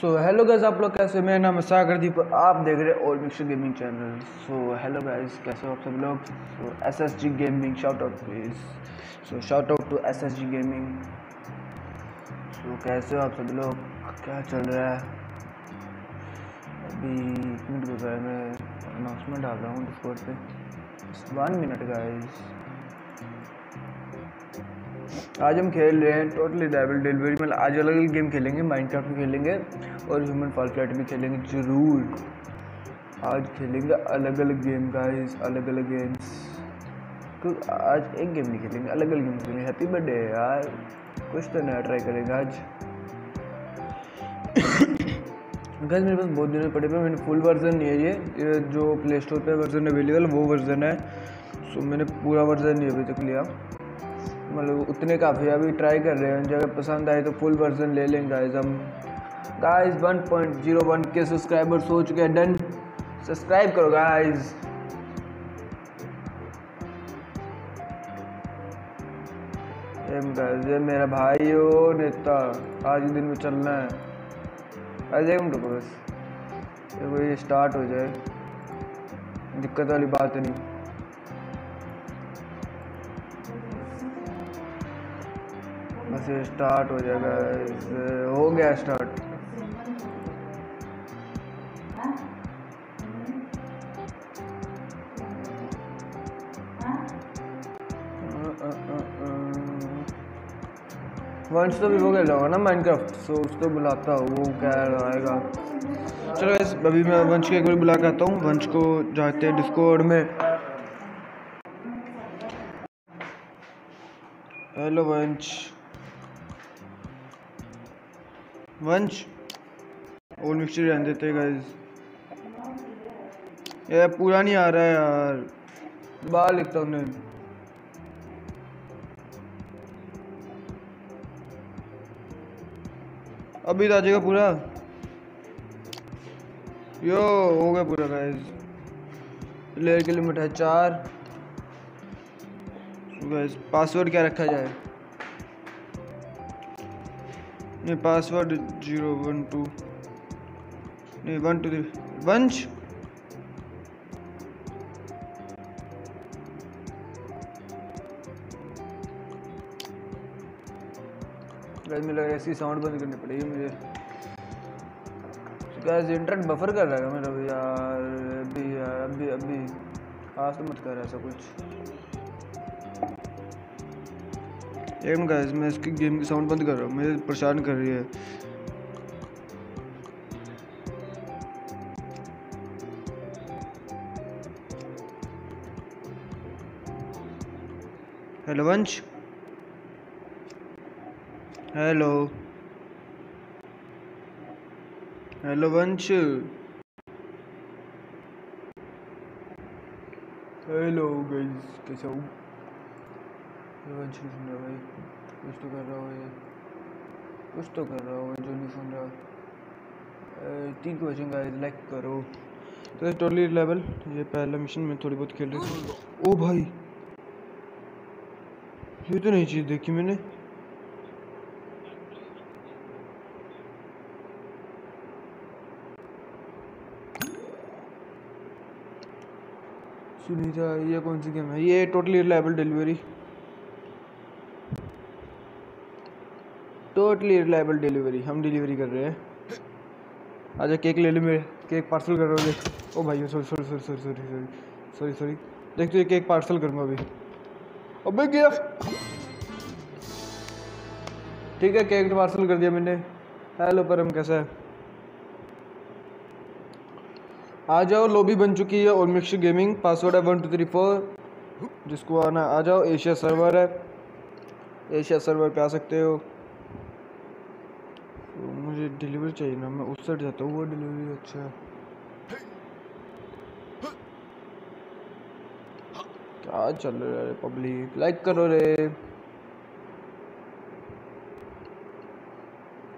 सो hello guys आप लोग कैसे मेरा नाम है सागर दीप और आप देख रहे हैं old mixer gaming channel so hello guys कैसे हो आप सब लोग? So S S G gaming shout out please so shout out to S S G gaming so कैसे हो आप सब लोग? क्या चल रहा है? अभी एक मिनट है। मैं अनाउंसमेंट डाल रहा हूँ डिस्कॉर्ड पे। वन मिनट गाइस आज हम खेल रहे हैं टोटली डेबल डिलीवरी मतलब आज अलग अलग गेम खेलेंगे माइनक्राफ्ट भी खेलेंगे और ह्यूमन फॉल फ्लैट भी खेलेंगे, ज़रूर। आज खेलेंगे अलग अलग गेम गाइस अलग अलग गेम्स क्योंकि आज एक गेम नहीं खेलेंगे, अलग अलग गेम खेलेंगे। हैप्पी बर्थडे यार। कुछ तो नया ट्राई करेंगे आज। गैस मेरे पास बहुत दिनों पड़े पे मैंने फुल वर्जन नहीं है ये। ये जो प्ले स्टोर पे वर्जन अवेलेबल वो वर्जन है। सो मैंने पूरा वर्जन नहीं अभी तक लिया। मतलब उतने काफ़ी, अभी ट्राई कर रहे हैं। जगह पसंद आए तो फुल वर्जन ले लेंगे गाइस हम गाइस 1.01 के सब्सक्राइबर्स हो चुके हैं। डन सब्सक्राइब करो गाइस गाइस ये मेरा भाई हो नेता। आज के दिन में चलना है। आज एक मिनट बस। ये स्टार्ट हो जाए। दिक्कत वाली बात नहीं। ये स्टार्ट हो जाएगा हो गया स्टार्ट। वंश तो भी वो खेला होगा ना माइनक्राफ्ट सो उसको बुलाता हूँ, वो क्या आएगा। चलो इस अभी मैं वंश को एक बार बुला के आता हूँ, वंश को जाते हैं डिस्कोड में। हेलो वंश। वंश ओल्ड मिक्सचर रहने देते गाइस ये पूरा नहीं आ रहा है यार बाहर लिखता हूँ अभी तो आ जाएगा पूरा यो हो गया पूरा गाइस प्लेयर की लिमिट है चार गाइस पासवर्ड क्या रखा जाए नहीं पासवर्ड ज़ीरो वन टू नहीं वन टू थ्री वंश ऐसी साउंड बंद करनी पड़ेगी मुझे। गाइस इंटरनेट बफर कर रहा है मेरा? भी यार, अभी यार, अभी अभी। आज तो मत कर ऐसा कुछ। एक गाइस मैं इसकी गेम की साउंड बंद कर रहा हूँ मुझे परेशान कर रही है। Hello Vansh hello hello Vansh hello guys कैसा हूँ? सुन रहा भाई कुछ तो कर रहा हो ये कुछ तो कर रहा हो जो नहीं सुन रहा तीन क्वेश्चन गाइस लाइक करो तो टोटली लेवल ये पहला मिशन में थोड़ी बहुत खेल रही थी ओ भाई ये तो नहीं चीज़ देखी मैंने सुनीता ये कौन सी गेम है ये totally reliable delivery totally reliable delivery हम डिलीवरी कर रहे हैं। आजा केक ले लो मेरे। केक पार्सल कर रहा हूँ ओ भाई sorry sorry sorry sorry sorry sorry sorry sorry देख तो केक पार्सल करूँगा अभी। अबे गया। ठीक है केक पार्सल कर दिया मैंने। हेलो परम, कैसा है? आ जाओ लॉबी बन चुकी है, और मिक्स गेमिंग पासवर्ड है वन टू थ्री फोर जिसको आना, आ जाओ एशिया सर्वर है। एशिया सर्वर पे आ सकते हो। मुझे डिलीवरी चाहिए ना, मैं उस साइड जाता हूँ, वो डिलीवरी अच्छा है। क्या चल रहा है पब्लिक? लाइक करो रे।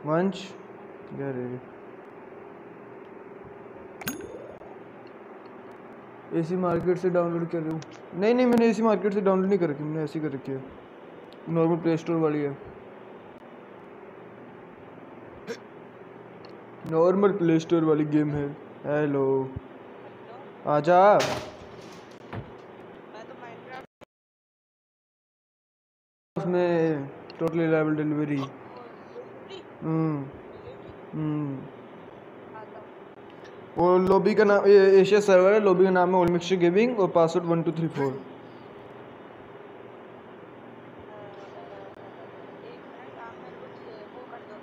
वंश रे? एसी मार्केट से डाउनलोड कर रही हूँ। नहीं नहीं, मैंने एसी मार्केट से डाउनलोड नहीं कर रखी, मैंने ऐसी कर रखी है। नॉर्मल प्ले स्टोर वाली है। नॉर्मल प्ले स्टोर वाली गेम है। हेलो। आजा। उसमें टोटली लेवल डिलीवरी वो लॉबी का नाम एशिया सर्वर है लॉबी का नाम है ओल मिक्सचर गेमिंग और password one two three four एक मिनट आप मेरे को ये- वो कर दो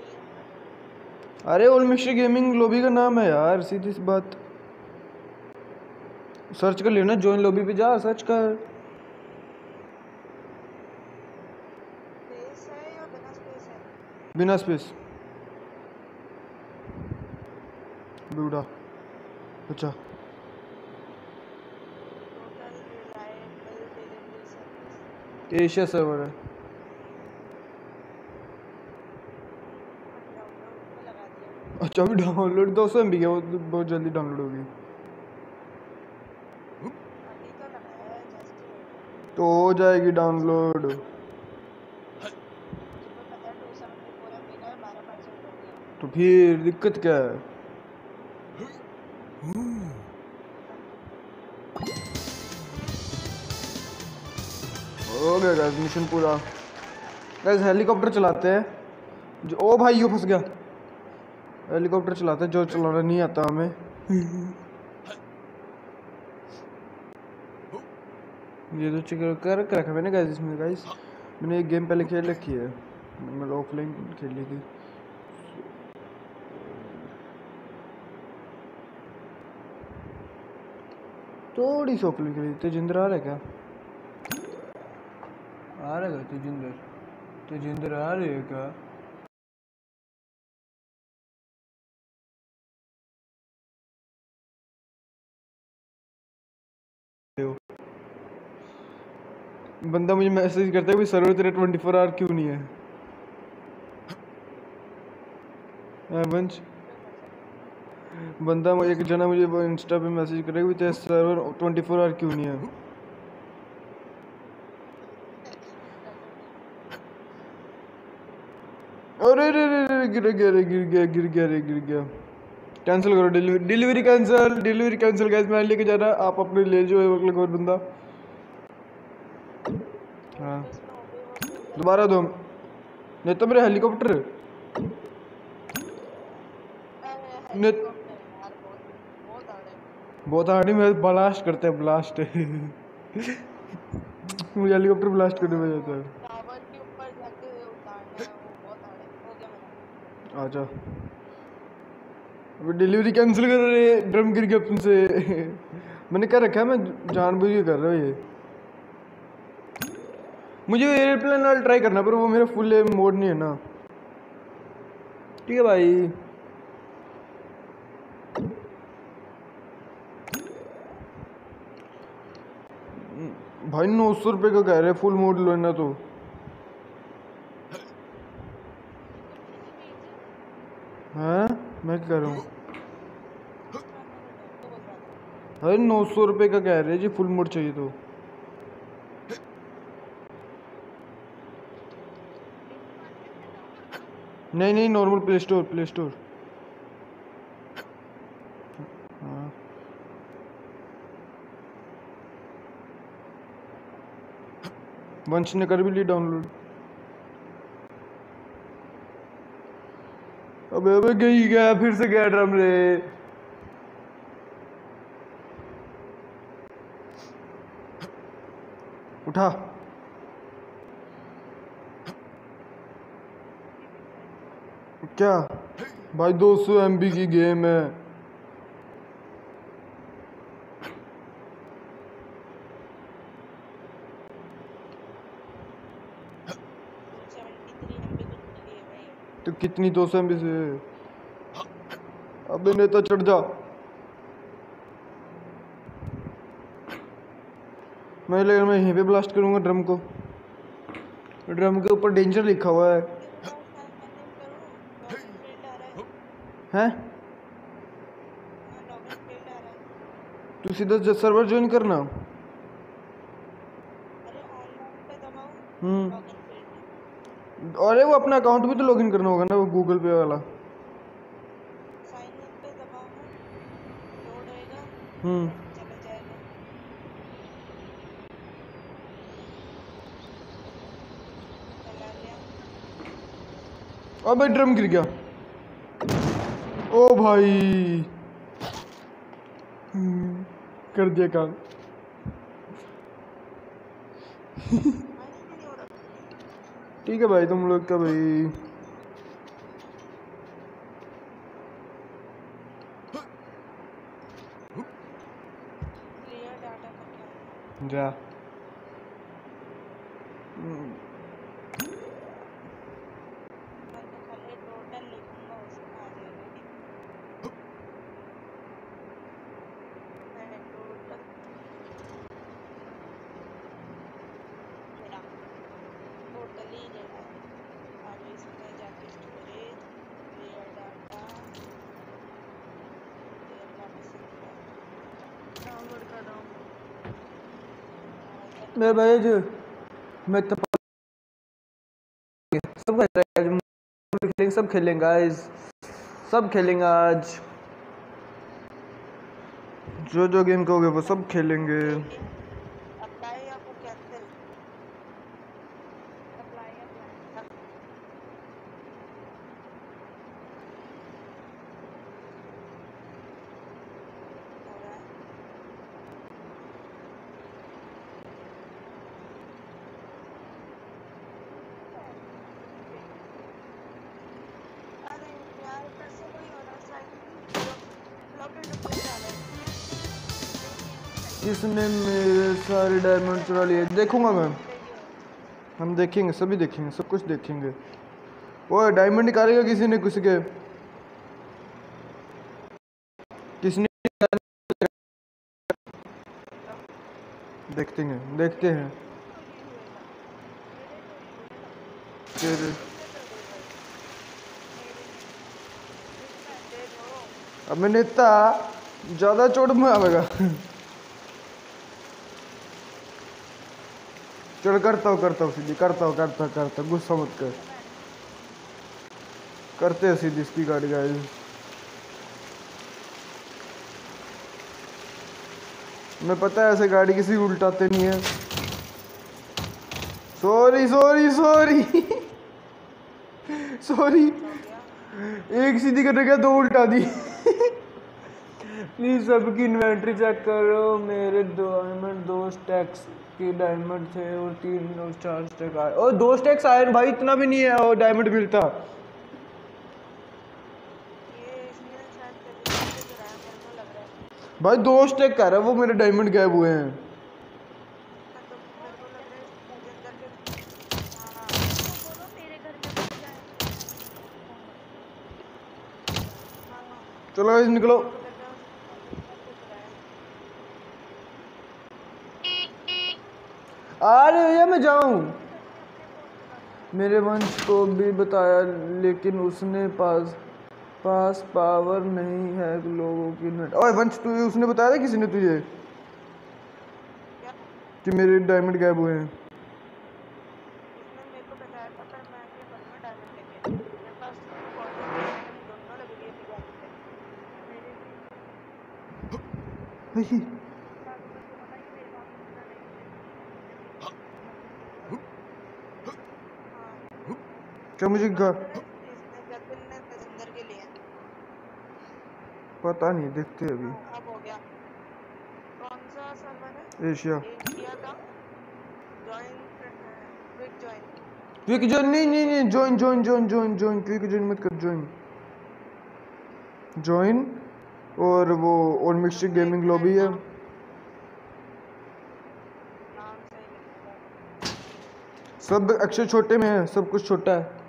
DM कर दो अरे ओल मिक्सचर गेमिंग लॉबी का नाम है यार सीधी सी बात। सर्च कर लियो ना जॉइन लॉबी पे जा सर्च कर। बिना स्पेस बूढ़ा। अच्छा। एशिया सर्वर है डाउनलोड पे लगा दिया अच्छा अभी डाउनलोड दो सौ एम बी वो तो बहुत जल्दी डाउनलोड होगी। तो है हो जाएगी डाउनलोड है हो तो फिर दिक्कत क्या है? हो गया मिशन पूरा। गाइस हेलीकॉप्टर चलाते हैं। जो ओ भाई, यो फंस गया। हेलीकॉप्टर चलाते हैं, जो चलाना नहीं आता हमें। ये तो चेक कर कर रखा मैंने गाइस इसमें गाइस मैंने एक गेम पहले खेल रखी है। मतलब ऑफलाइन खेली थी। थोड़ी सी ऑफलाइन खेली तेजिंदर आ रहा है क्या? आ रहा है तेजिंदर? तेजिंदर आ रही है क्या? बंदा मुझे मैसेज करता है सर्वर तेरा ट्वेंटी फोर आवर क्यों नहीं है? हाँ, वंश बंदा मुझे एक जना मुझे इंस्टा पे मैसेज करेगा कि तेरा सर्वर ट्वेंटी फोर आवर क्यों नहीं है? अरे रे रे रे गिर गया रे गिर गया गिर गया रे गिर गया। कैंसिल करो delivery delivery cancel delivery cancel guys मैं लेके जा रहा आप अपने ले जाओ अगले कोई बंदा हाँ इसमें हो गई वो दोबारा दो। नहीं तो मेरे हेलीकॉप्टर। बहुत हार्ड में ब्लास्ट करते हैं ब्लास्ट मुझे हेलीकॉप्टर ब्लास्ट करने में जाता है आजा। अबे डिलीवरी कैंसिल कर रहे ड्रम गिर गया तुमसे। मैंने क्या रखा है? मैं जानबूझ के कर रहा हूँ ये। मुझे एयरप्लेन वाला ट्राई करना, पर वो मेरा फुल मोड नहीं है ना। ठीक है भाई। भाई, नौ सौ रुपये का कह रहे फुल मोड लेना तो। हैं? मैं कर रहा हूँ? अरे नौ सौ रुपये का कह रहे जी फुल मोड चाहिए तो। नहीं नहीं normal play store play store Vansh ने कर भी ली डाउनलोड अबे अबे गई गया फिर से गया ड्रम रे उठा। क्या? भाई 200 एमबी की गेम है। तो कितनी 200 एमबी से? अबे, नेता चढ़ जा। मैं लेकिन मैं यहीं पे ब्लास्ट करूँगा ड्रम को। ड्रम के ऊपर डेंजर लिखा हुआ है। है? तू सीधा जो सर्वर ज्वाइन करना। हम्म। अरे वो अपना अकाउंट भी तो लॉगिन करना होगा ना, वो गूगल पे वाला। हम्म। अबे ड्रम गिर गया। ओ भाई। हम्म, कर दिया काम। ठीक है भाई तुम लोग का भाई। जा हम्म, मैं तो खाली टोटल लिखूँगा उसमें आ जाएगा कि मैंने टोटल मेरा टोटल ही लेना है अब इसमें जाके storage clear data clear data से डाउनलोड कर रहा हूँ मेरे भाई जो, मैं तो सब खेलेंगे सब खेलेंगे आज। सब खेलेंगे आज। जो जो गेम कहोगे वो सब खेलेंगे अप्लाई आपको कैंसिल अप्लाई अप्लाई हो रहा है अरे यार कैसे कोई हो रहा साइड लॉक इन डाला किसने मेरे सारे डायमंड चुरा लिए। देखूँगा मैं। हम देखेंगे, सभी देखेंगे, सब कुछ देखेंगे। वो डायमंड निकालेगा किसी ने किसी के? किसने देखते हैं देखते हैं। फिर अब मैंने इतना ज़्यादा चोट में आवेगा चल, करता हूँ करता हूँ, सीधी, करता हूँ, करता करता गुस्सा मत कर। करते हैं सीधी, इसकी गाड़ी गाड़ी मैं पता है ऐसे गाड़ी किसी को उल्टाते नहीं है। सॉरी सॉरी सॉरी सॉरी एक सीधी करने गया दो उल्टा दी। प्लीज़ सबकी इन्वेंट्री चेक करो, मेरे दो डायमंड दो स्टैक्स के डायमंड थे और तीन और चार स्टैक आए। और दो स्टैक्स आए भाई इतना भी नहीं है और डायमंड मिलता। है भाई दो स्टैक कर रहा है वो मेरे डायमंड गायब हुए हैं। मैं तो मेरे को लग रहा है इसके अंदर के हाँ हाँ तो बोलो मेरे घर में बच जाए हाँ हाँ चलो गाइस निकलो लग रहा है उसके अंदर के गिराया अरे भैया मैं जाऊँ। मेरे वंश को भी बताया लेकिन उसने पास पास पावर नहीं है लोगों की नेट। ओए वंश तुझे उसने बताया था किसी ने तुझे? कि मेरे डायमंड गायब हुए हैं। उसने मेरे को बताया था पर मैं अपने घर में डायमंड लेके आई। मेरे पास बहुत डायमंड दोनों लग रही है दीवार पे मेरे भी भाई हाँ क्या मुझे घर के लिए। पता नहीं देखते अभी। हो गया। कौन सा सर्वर है? एशिया। क्विक जॉइन नहीं नहीं नहीं join join join join join quick join मत कर जॉइन जॉइन और वो और मिक्सचर गेमिंग लॉबी है। सब अक्षर छोटे में है सब कुछ छोटा है।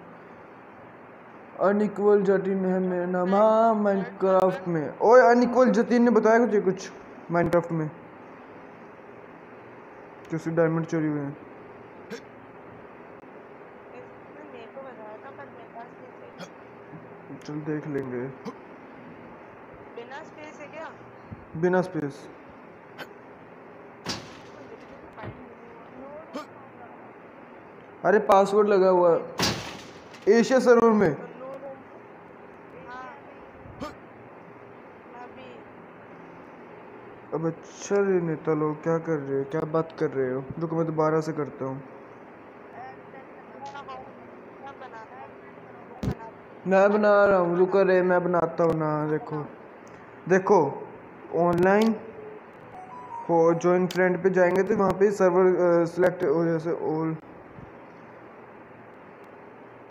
अनइक्वल जतिन है मेरा नाम। हाँ माइनक्राफ्ट में। ओए अनइक्वल जतिन ने बताया कुछ? कुछ माइनक्राफ्ट में। कैसे डायमंड चोरी हुए हैं। चल देख लेंगे। बिना स्पेस है क्या? बिना स्पेस अरे पासवर्ड लगा हुआ है। एशिया सर्वर में हाँ मैं भी अब अच्छा रे नेता लोग क्या कर रहे हो? क्या बात कर रहे हो? रुको मैं दोबारा से करता हूँ। मैं बना रहा हूँ रुको रे मैं बनाता हूँ ना देखो। देखो ऑनलाइन हो जॉइन फ्रेंड पे जाएँगे तो वहाँ पे सर्वर सिलेक्ट हो जैसे ऑल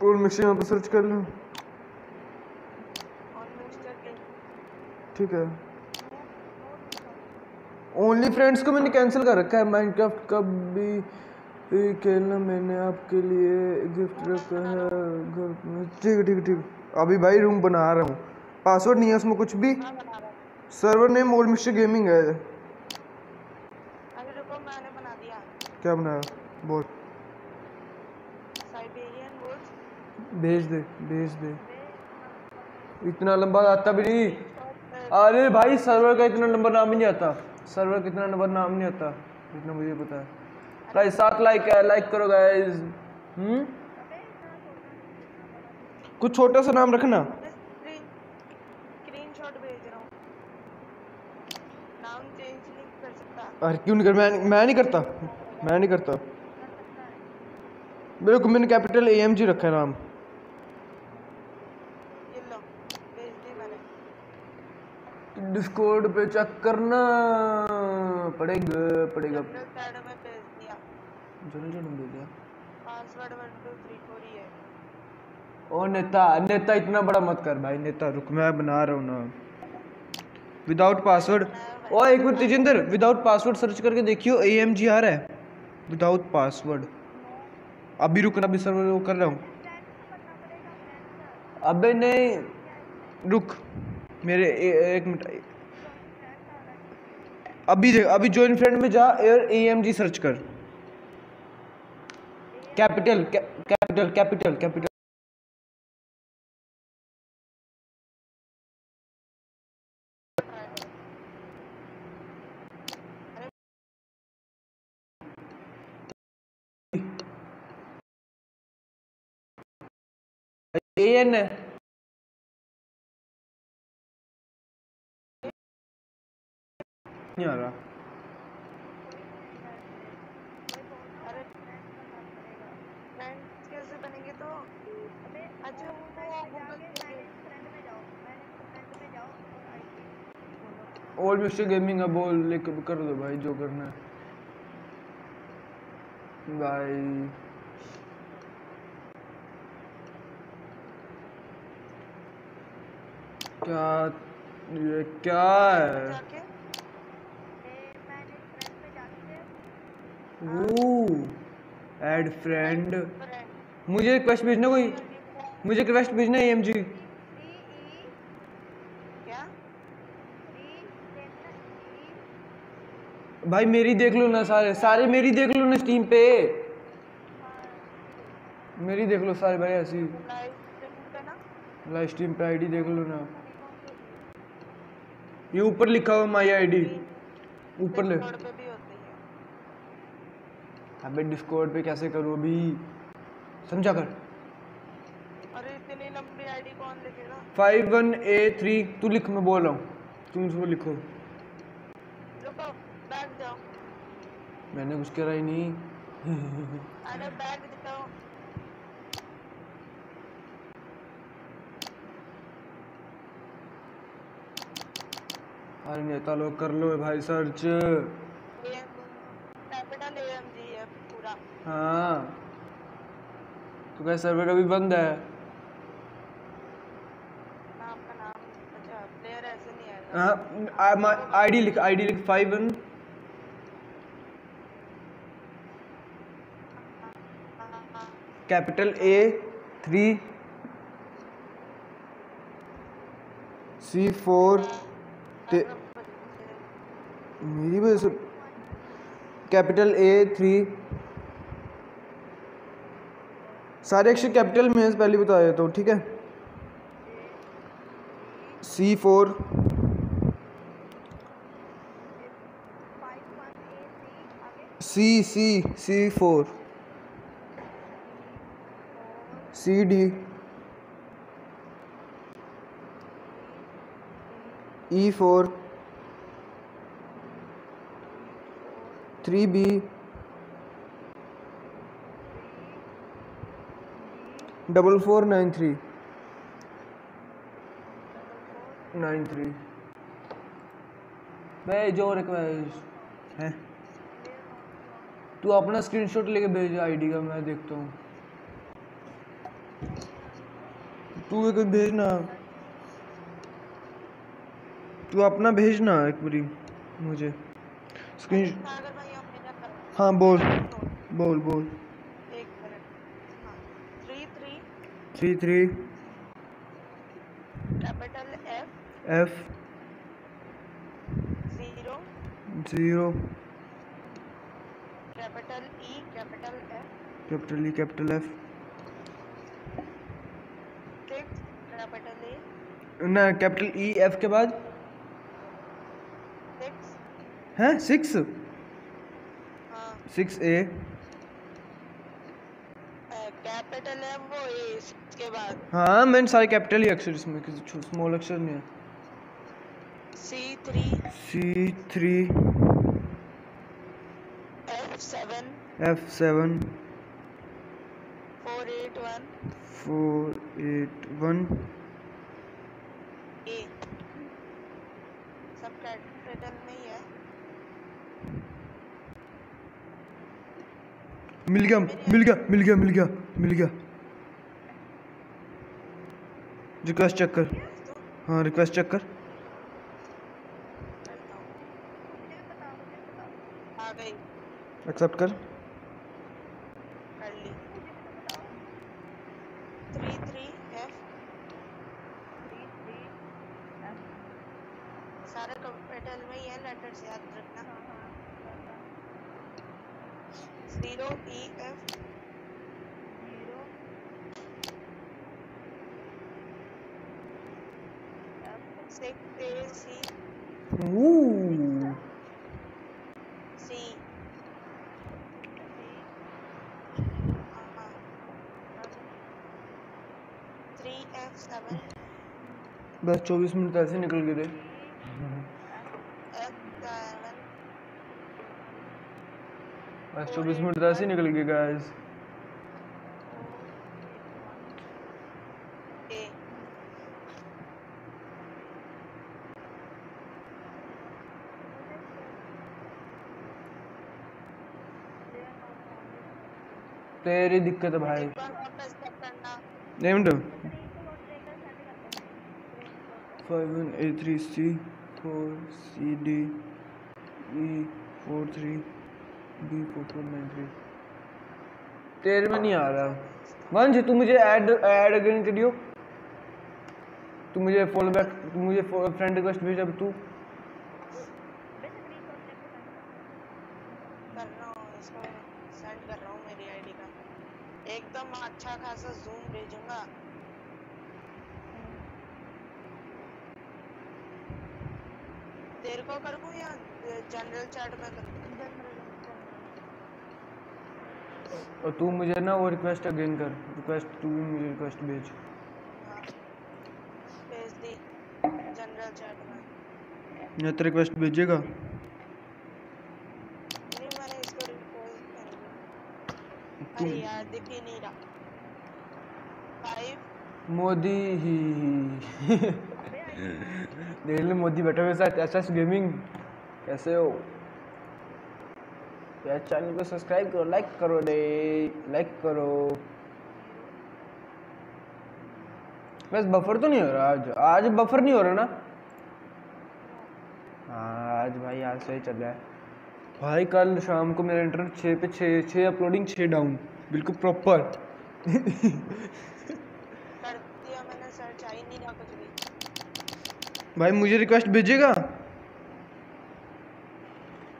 ऑल मिक्सर यहाँ पे सर्च कर लो। ठीक है। ओनली फ्रेंड्स को मैंने कैंसिल कर रखा है। माइनक्राफ्ट कब भी खेलना मैंने आपके लिए गिफ्ट रखा है। घर में। ठीक है ठीक है ठीक अभी भाई रूम बना रहा हूँ। पासवर्ड नहीं है उसमें कुछ भी। Server name old mister gaming है। अभी रुको मैंने बना दिया। क्या बनाया बोल। भेज दे भेज दे। इतना लंबा आता भी नहीं। अरे भाई सर्वर का इतना नंबर नाम ही नहीं आता। सर्वर का इतना नंबर नाम नहीं आता जितना मुझे पता है। गाइस सात लाइक है लाइक करो गाइस हम्म? कुछ छोटा सा नाम रखना। अरे क्यों नहीं कर मैं मैं नहीं करता। मैं नहीं करता। मेरे को मैंने कैपिटल ए एम जी रखा है नाम ये लो भेज दी मैंने डिस्कॉर्ड पे चेक करना। पड़ेगा पड़ेगा। जनरल में भेज दिया। Password one two three four ही है। ओ नेता नेता इतना बड़ा मत कर भाई नेता रुक मैं बना रहा हूँ ना। विदाउट पासवर्ड ओ एक minute Tejinder without password search करके देखियो ए एम जी आ रहा है। विदाउट पासवर्ड अभी रुक अभी सर्वर वो कर रहा हूँ। अबे नहीं रुक। मेरे ए, एक मिनट। अभी देख अभी जॉइन फ्रेंड में जा air A M G search कर। Capital capital capital capital A N नहीं आ रहा। ओल्ड मिस्टर गेमिंग अब बोल लेकर कर दो भाई, जो करना है। भाई क्या, ये क्या है? ऐड फ्रेंड मुझे रिक्वेस्ट भेजना कोई? मुझे रिक्वेस्ट भेजना एम जी भाई मेरी देख लो ना सारे। सारे मेरी देख लो ना स्टीम पे। मेरी देख लो सारे भाई ऐसी लाइव स्ट्रीम पे आईडी देख लो ना। ये ऊपर लिखा हुआ माई आईडी ऊपर ले Discord पे भी होती है अबे डिस्कॉर्ड पे कैसे करूँ अभी? समझा कर। अरे इतनी लंबी आईडी कौन लिखेगा? फाइव वन ए थ्री तू लिख मैं बोल रहा हूँ। तुम उसको लिखो। मैंने कुछ करा ही नहीं। अरे बैठ जाओ अरे नेता लोग कर लो भाई सर्च कैपिटल एम जी है पूरा हाँ। तो क्या सर्वर अभी बंद है? का नाम अच्छा हाँ आईडी लिख आईडी लिख five one capital A three C four मेरी वजह से कैपिटल ए थ्री सारे अक्षर कैपिटल में है, पहले बता देता हूँ ठीक है। C four C C C four C D E four three B double four nine three nine three भेज और रिक्वेस्ट है? तू अपना स्क्रीनशॉट लेके भेज आईडी का मैं देखता हूँ। तू एक भेजना। तू अपना भेजना एक बारी मुझे। स्क्रीन भाई हाँ बोल। बोल बोल एक मिनट हाँ three three three three. Capital F F zero zero capital E capital F capital E capital F six capital A ना कैपिटल ई एफ़ के बाद? सिक्स है? सिक्स सिक्स ए कैपिटल है वो ए इसके बाद हाँ मैंने सारे कैपिटल ही अक्षर इसमें किसी स्मॉल अक्षर नहीं है। C three C three F seven F seven four eight one four eight one A सब कैपिटल में ही है। मिल गया मिल गया मिल गया मिल गया मिल गया। रिक्वेस्ट चेक कर हाँ रिक्वेस्ट चेक कर हूँ एक्सेप्ट कर ली थ्री थ्री एफ़ सारे कैपिटल में ही है लेटर्स याद रखना zero E F six A C Ooh. C three F seven बस चौबीस मिनट ऐसे निकल गए थे। बस चौबीस मिनट ऐसे निकल गए गाइस तेरी दिक्कत है भाई। एक बार वापस चेक करना named five one A three C four C D E four three B four four nine three तेरे में नहीं आ रहा। वंश, तू मुझे ऐड ऐड अगेन करियो तू मुझे फॉलो बैक मुझे फ्रेंड रिक्वेस्ट भेज तू कर रहा हूँ इसको सेंड कर रहा हूँ मेरी आईडी का एकदम अच्छा खासा जूम भेजूँगा तेरे को कर दूँ या जनरल चैट में कर और तू मुझे ना वो रिक्वेस्ट अगेन कर। रिक्वेस्ट तू भी मुझे रिक्वेस्ट भेज। हाँ। भेज दी जनरल चैट में। या तो रिक्वेस्ट भेजेगा। नहीं मैंने इसको रिक्वेस्ट कर दिया। अरे यार दिख ही नहीं रहा। फाइव मोदी ही। देख ले मोदी बैठे हुए साथ एस एस गेमिंग कैसे हो? यार चैनल को सब्सक्राइब करो लाइक करो रे लाइक करो। बस बफर तो नहीं हो रहा आज। आज बफर नहीं हो रहा ना? हाँ आज भाई आज सही चल रहा है। भाई कल शाम को मेरा इंटरनेट छः पे छः छः अपलोडिंग छः डाउन बिल्कुल प्रॉपर भाई मुझे रिक्वेस्ट भेजेगा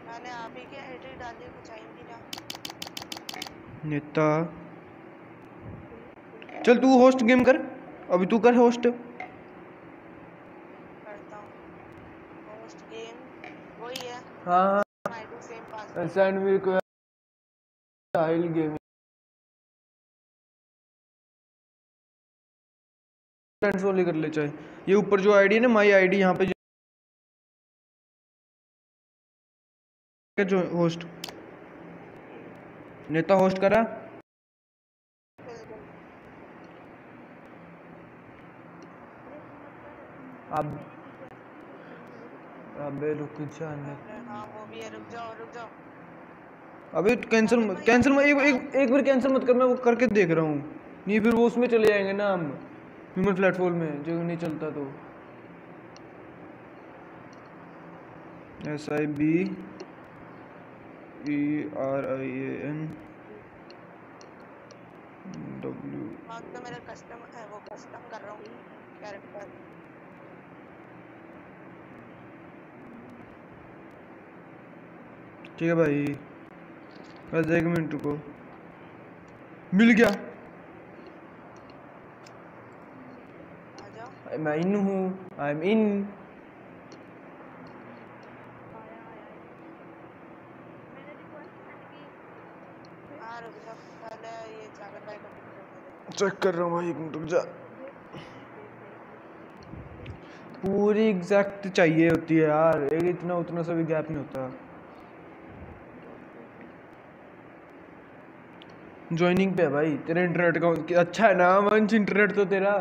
मैंने आप ही की आईडी डाली कुछ आ ही नहीं रहा नेता। चल तू होस्ट गेम कर। अभी तू कर होस्ट करता गेम वही है। वाली कर ले चाहे। ये ऊपर जो आईडी है ना माई आईडी यहाँ पे जो जो होस्ट नेता होस्ट करा। अब अबे रुक जा ने। हाँ वो भी है रुक जाओ रुक जाओ। अबे कैंसिल मत कैंसिल मत एक, एक, एक बार कैंसिल मत कर मैं वो करके देख रहा हूँ। नहीं फिर वो उसमें चले जाएँगे ना हम ह्यूमन प्लेटफॉर्म में जो नहीं चलता तो। S I B E R I A N W तो मेरा कस्टम है वो कस्टम कर रहा हूँ। कैरेक्टर ठीक है भाई। बस एक मिनट रुको। मिल गया। आ जाओ। मैं इन हूँ। आई एम इन हाँ रुक जाओ पहले ये जाकर भाई को पिक करने दे चेक कर रहा हूँ भाई, एक मिनट रुक जा। पूरी एग्जैक्ट चाहिए होती है यार, एक इतना उतना सा भी गैप नहीं होता। ज्वाइनिंग पे है भाई, तेरा इंटरनेट का अच्छा है ना वंश इंटरनेट तो तेरा।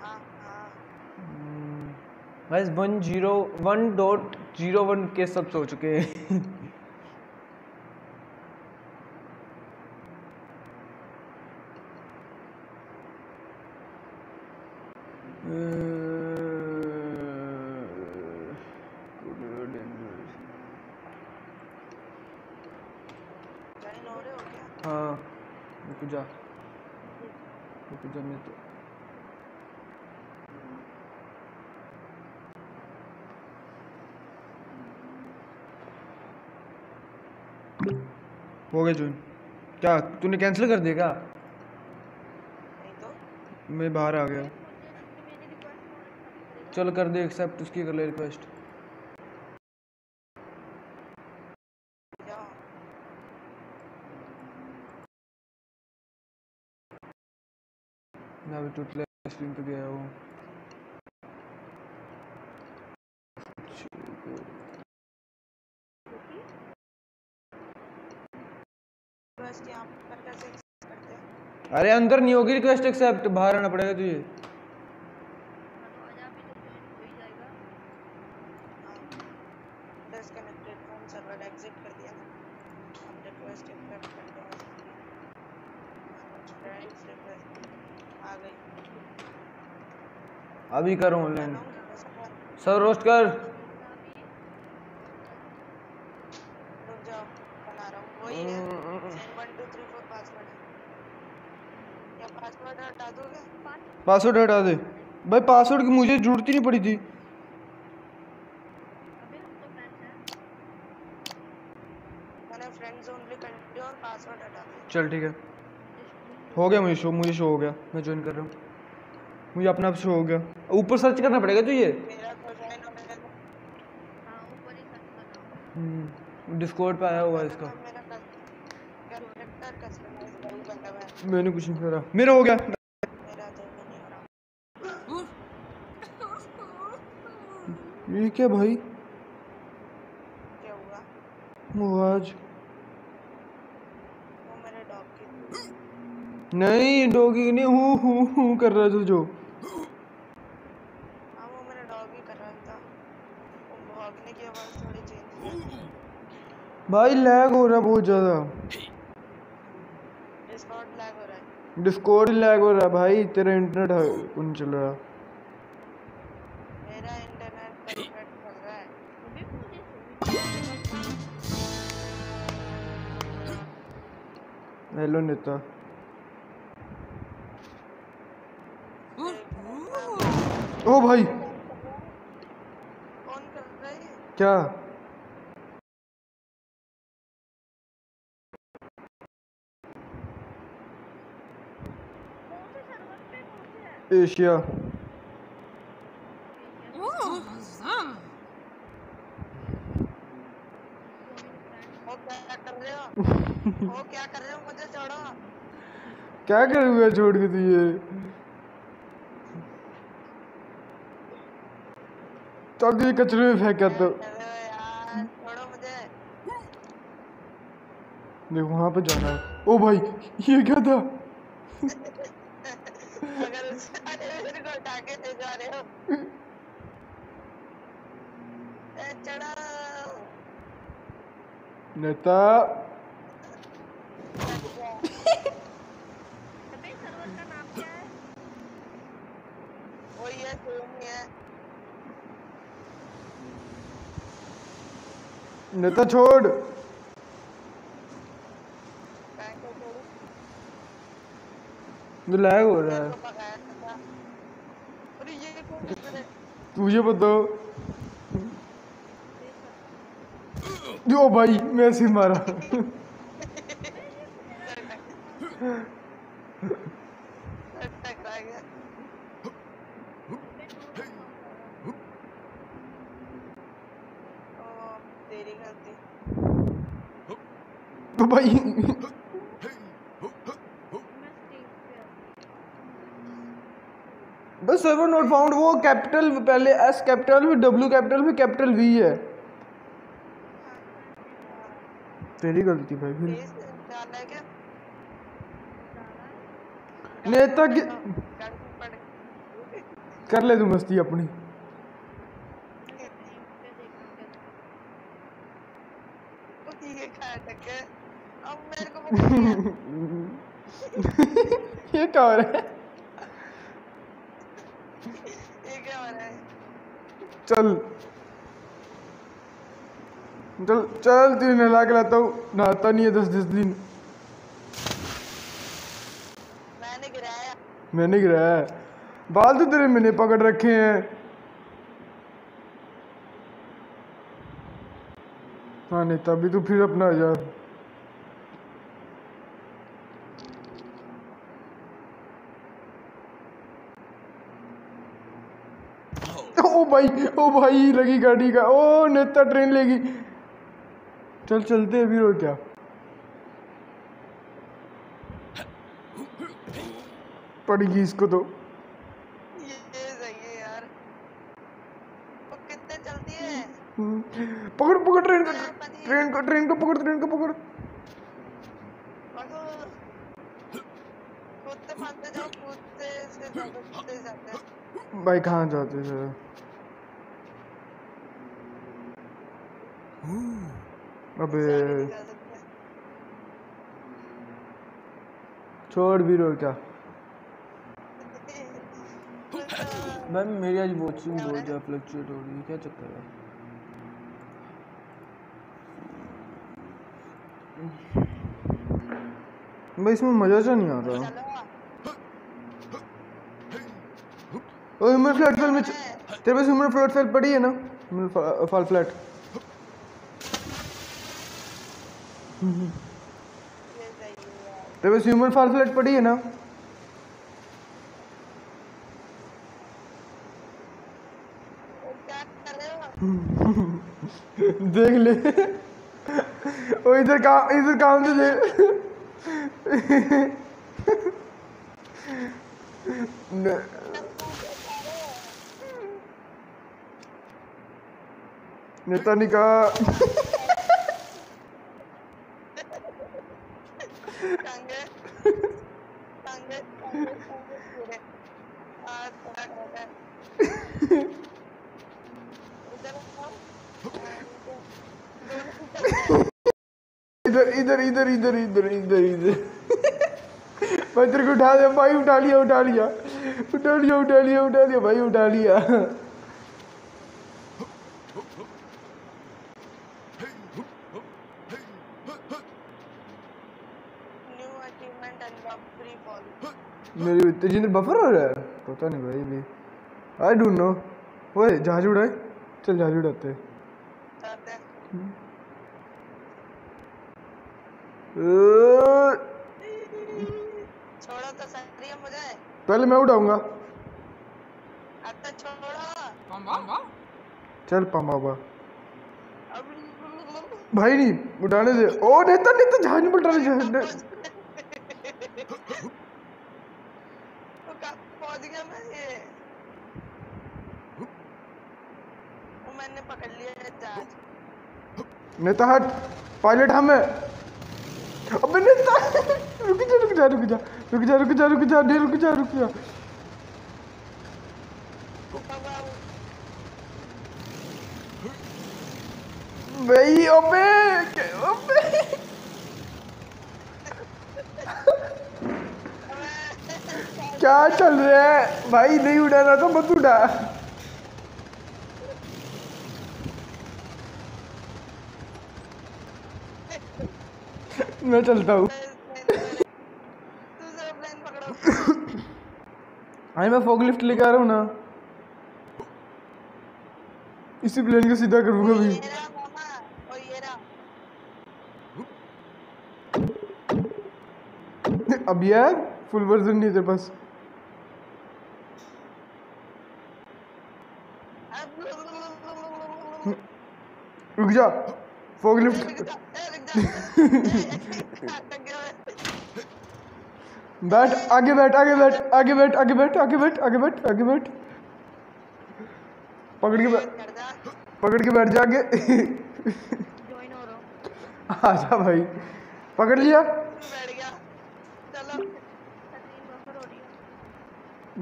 हाँ हाँ बस one zero one dot zero one के सब सो चुके हैं ज्वाइन हो रहे हो क्या हाँ रुक जा रुक जा मैं तो हो गया जॉइन क्या तूने कैंसिल कर दिया क्या? तो। मैं बाहर आ गया। चल कर दे एक्सेप्ट उसकी कर ले रिक्वेस्ट मैं अभी टूटले स्क्रीन पे गया हूँ रिक्वेस्ट यहाँ पर कैसे accept करते हैं अरे अंदर नहीं होगी रिक्वेस्ट एक्सेप्ट बाहर आना पड़ेगा तुझे। हैं। अभी करो ऑनलाइन सर रोस्ट कर रुक जाओ बना रहा हूँ वही है seven one two three four password है क्या पासवर्ड हटा दोगे पासवर्ड हटा दे। भाई पासवर्ड की मुझे ज़रूरत ही नहीं पड़ी थी। दिया चल ठीक है। हो गया मुझे शो मुझे शो हो गया। मैं ज्वाइन कर रहा हूँ। मुझे अपना आप शो हो गया। ऊपर सर्च करना पड़ेगा तुझे? तो ज्वाइन डिस्कॉर्ड पे आया हुआ इसका। है मैंने कुछ नहीं करा। मेरा हो गया मेरा तो भी नहीं हो रहा ये क्या भाई? क्या हुआ? आवाज़ वो मेरे डॉग नहीं डॉगी नहीं हूँ हूँ हूँ कर रहा था जो। हाँ वो मेरा डॉग ही कर रहा था। वो भौंकने की आवाज़ थोड़ी चेंज है भाई लैग हो रहा बहुत ज़्यादा। डिस्कॉर्ड लैग हो रहा है। डिस्कॉर्ड लैग हो रहा है भाई तेरा इंटरनेट है कौन चल रहा मेरा हेलो नेता। ओ भाई। कौन कर रहा है क्या? एशिया वो क्या कर रहे हो वो क्या कर रहे हो मुझे छोड़ो क्या कर हुआ छोड़ के तुझे? चल तुझे कचरे में फेंका तो देखो वहाँ पे जाना है। ओ भाई ये क्या था? हो। नेता अबे सर्वर का नाम क्या है वही है सेम ही है नेता छोड़ बैंक को छोड़ू। जो लैग हो रहा है। है तुझे बताओ। ओ भाई मैं ऐसे मारा टकरा गया ओ तेरी गलती तो भाई। बस सर्वर नोट फाउंड वो कैपिटल पहले एस कैपिटल फिर डब्ल्यू कैपिटल फिर कैपिटल वी है। तेरी गलती भाई फिर। है नेता की कर ले तू मस्ती अपनी ये खाया टक्कर अब मेरे को पकड़ लिया। ये क्या हो रहा है? ये क्या हो रहा है? चल। चल चल तुझे नहला के लाता हूँ। नहाता नहीं है दस दस दिन। मैंने गिराया। मैंने गिराया बाल तो तेरे मैंने पकड़ रखे हैं। हाँ नहीं तभी तो फिर अपना आ जा ओ भाई ओ भाई लगी गाड़ी का। ओ नेता ट्रेन लेगी। चल चलते हैं फिर और क्या। पड़ेगी इसको तो। ये ये सही है यार। वो कितने चलती है? हम्म, पकड़ पकड़ ट्रेन को। ट्रेन को ट्रेन को पकड़ ट्रेन को पकड़। हैं। भाई कहाँ जाते हैं अबे। छोड़ भी रो क्या? मैम मेरी आज वॉचिंग बहुत ज़्यादा फ्लक्चुएट हो रही है क्या चक्कर है? भाई इसमें मज़ा सा नहीं आ रहा ओ ह्यूमन फ्लैट फेल में तेरे पास ह्यूमन फ्लैट फेल पड़ी है ना? ह्यूमन फॉल फ्लैट तेरे पास ह्यूमन फॉल फ्लैट पड़ी है ना? वो देख ले। ओ, इधर काम इधर काम तो दे। नेता ने कहा टांगे टांगे टांगे टांगे पूरे हाथ थोड़ा कर है इधर आओ इधर इधर इधर इधर इधर इधर इधर भाई तेरे को उठा दिया भाई उठा लिया उठा लिया। उठा लिया उठा लिया उठा लिया भाई उठा लिया। मेरी तेजिंदर बफर हो रहा है? पता नहीं भाई भी आई डोंट नो ओए जहाज़ उड़ाए? चल जहाज़ उड़ाते हैं। करते हैं अ, छोड़ो तो सही है मुझे पहले मैं उड़ाऊँगा। तो छोड़ो। चल पामा अब भाई नहीं उठाने दे ओ नेता नेता जहाज़ नहीं उठाने जहाज़ ने- वो पहुँच गया मैं ये? वो मैंने पकड़ लिया है जहाज़। नेता हट पायलट हम है अबे नेता रुक जा रुक जा रुक जा। रुक जा रुक जा रुक जा, नहीं, रुक जा रुक जा। भाई अबे अबे क्या चल रहा है? भाई, नहीं उड़ा उड़ाना तो मत उड़ा। मैं चलता हूँ दूसरा प्लेन पकड़ो हाँ मैं फोक लिफ्ट लेके आ रहा हूँ ना। इसी प्लेन को सीधा करूँगा भी अब यार फुल वर्जन नहीं है तेरे पास। रुक जा फोक लिफ्ट बैठ आगे बैठ आगे बैठ आगे बैठ आगे बैठ आगे बैठ आगे बैठ आगे बैठ। पकड़ के बैठ पकड़ के बैठ जा हो आजा भाई। पकड़ लिया?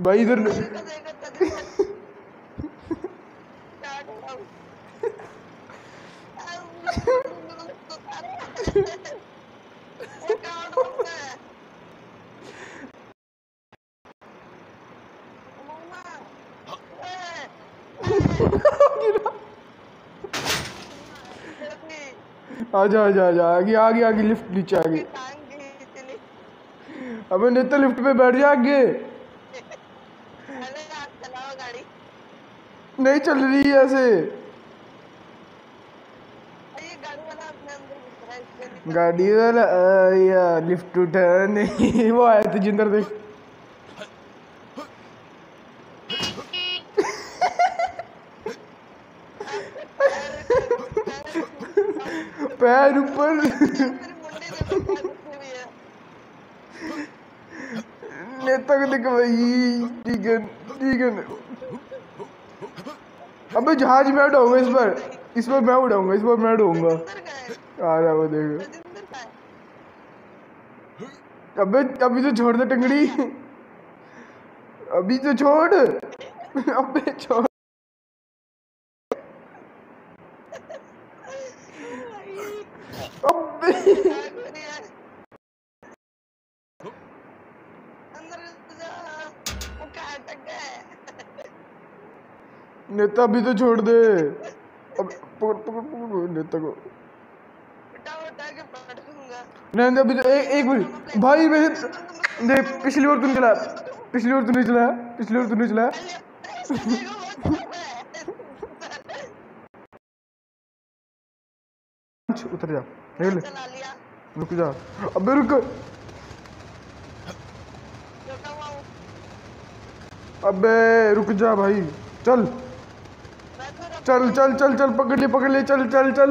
भाई इधर देखो देखो तकलीफ़ क्या करूँ वो कहाँ ढूंढना है मामा ए, जल्दी आजा आजा आजा। आगे आगे आगे लिफ्ट नीचे आगे। अबे नेता लिफ्ट पे बैठ जा आगे। नहीं चल रही है ऐसे। गाड़ी वाला लिफ्ट उठा नहीं। वो आया थे जिंदर देख। पैर ऊपर। मुंडी देखो को भाई ठीक है ठीक है। अबे जहाज़ मैं उड़ाऊँगा इस बार इस बार मैं उड़ाऊँगा इस बार मैं उड़ाऊँगा। आ रहा वो देखो। अबे अभी तो छोड़ दे टंगड़ी। अभी तो छोड़। अबे छोड़। नेता अभी तो छोड़ दे। अब पकड़ पकड़ पकड़, नेता को। नहीं अभी तो एक एक मिनट। भाई मेरे देख पिछली बार तूने चलाया पिछली बार तूने चलाया पिछली बार तूने चलाया उतर जा। देख ले रुक जा। अबे, रुक। अबे, रुक जा भाई। चल। तो चल चल चल चल पकड़ ले पकड़ ले चल चल चल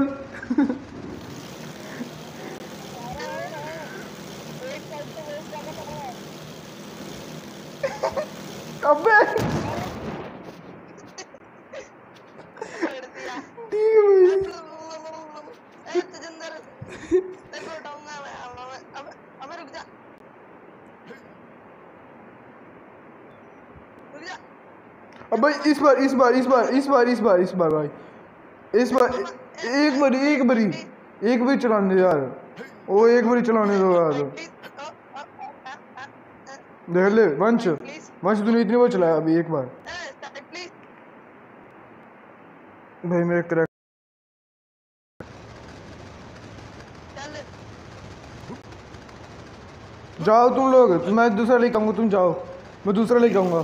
एक साइड से वेस्ट जाकर पकड़ा है अबे पकड़ दिया ठीक है भाई ए तजिंदर तेरे को उठाऊँगा मैं अब अब अब अब रुक जा रुक जा अबे इस बार, इस बार इस बार इस बार इस बार इस बार भाई। इस बार, एक बार, एक बारी एक बारी चलाने यार। ओ, एक बारी चलाने दो यार। देख ले, वंश वंश, तूने इतनी बार चलाया अभी, एक बार। भाई मेरे क्रैक जाओ तुम लोग, मैं दूसरा लेके आऊँगा, तुम जाओ। मैं दूसरा लेके आऊँगा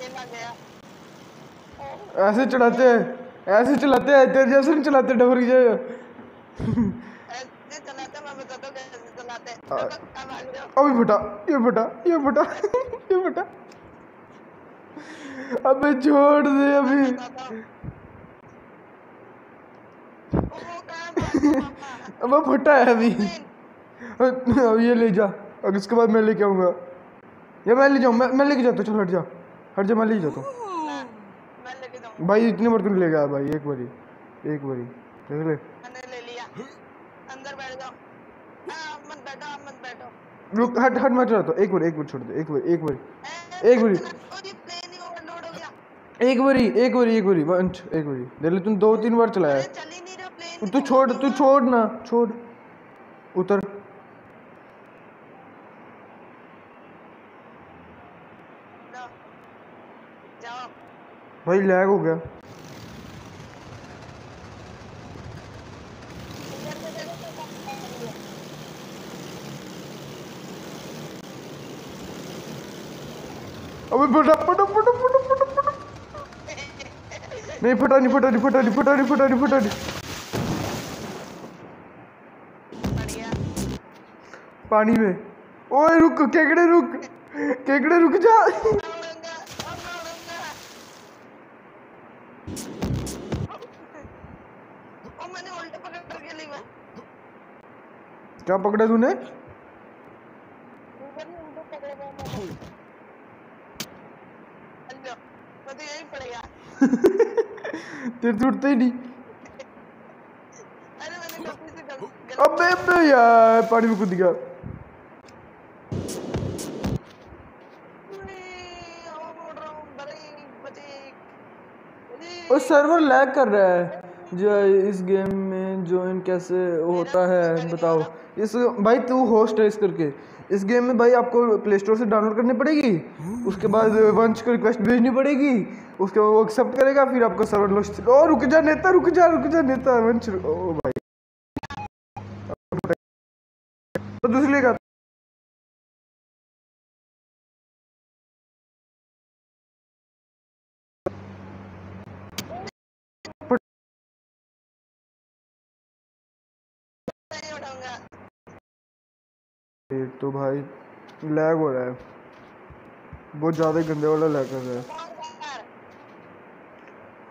चला गया ऐसे चलाते हैं ऐसे चलाते हैं तेरे जैसे नहीं चलाते डबरी जाएगा ऐसे चलाते हूँ कैसे चलाते हैं। अब आ जाओ अभी फटा ये फटा ये फटा ये फटा। अबे छोड़ दे अभी। हूँ अब फटा है अभी। अब ये ले जा और इसके बाद मैं लेके आऊँगा। या मैं ले जाऊँ मैं मैं लेके जाता हूँ चल हट जा। हट जा मैं ले जाता हूँ। भाई इतने बार तू ले गया भाई? एक बारी एक बारी। देख ले। मैंने ले लिया। अंदर बैठ जाओ। हाँ मत बैठो मत बैठो। रुक हट हट मत रहो तो। एक बार एक बार छोड़ दो एक बार एक बार। एक बार। एक बारी एक बारी एक बारी। वंच एक बारी। दिल्ली तुम दो तीन बार चलाया। तू तो छोड़ तू छोड़ ना छोड़। उतर। भाई लैग हो गया। अबे फटा फटा फटा फटा फटा फटा। नहीं फटा नहीं फटा नहीं फटा नहीं फटा नहीं फटा नहीं फटा नहीं। पानी में। ओए, रुक, केकड़े रुक केकड़े, रुक जा उड़ूँगा अब मैं उड़ूँगा ओ मैंने उल्टे पकड़ के ली मैं क्या पकड़ा तूने? तेरे तो उठते ही नहीं। अबे अबे यार, पानी में कूद गया। और सर्वर लैग कर रहा है। जो इस गेम में ज्वाइन कैसे होता है, बताओ। इस, भाई तू होस्ट है इस करके। इस गेम में भाई आपको प्ले स्टोर से डाउनलोड करनी पड़ेगी। उसके बाद वंच को रिक्वेस्ट भेजनी पड़ेगी। उसके बाद वो एक्सेप्ट करेगा, फिर आपका सर्वर लॉन्च ओ, रुक जा नेता, रुक जा रुक जा नेता वंश ओ, भाई। तो दूसरी का तो भाई लैग हो रहा है। बहुत ज़्यादा गंदे वाला लैग कर रहा है।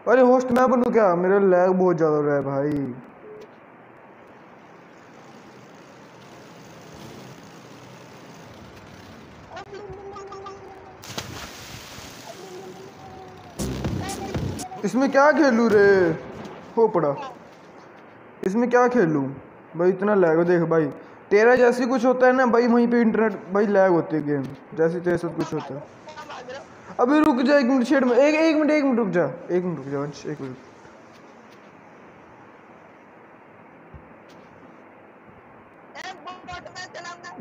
अरे होस्ट मैं बनूं क्या? मेरा लैग बहुत ज़्यादा हो रहा है भाई। इसमें क्या खेलूं रे? हो पड़ा। इसमें क्या खेलूं? भाई, इतना लैग देख भाई। तेरा जैसे कुछ होता है ना भाई वहीं पे इंटरनेट भाई लैग होती है गेम जैसे तेरे साथ कुछ होता है। अबे रुक जा एक मिनट शेड में एक एक मिनट एक मिनट रुक जा एक मिनट रुक जा वंश एक मिनट।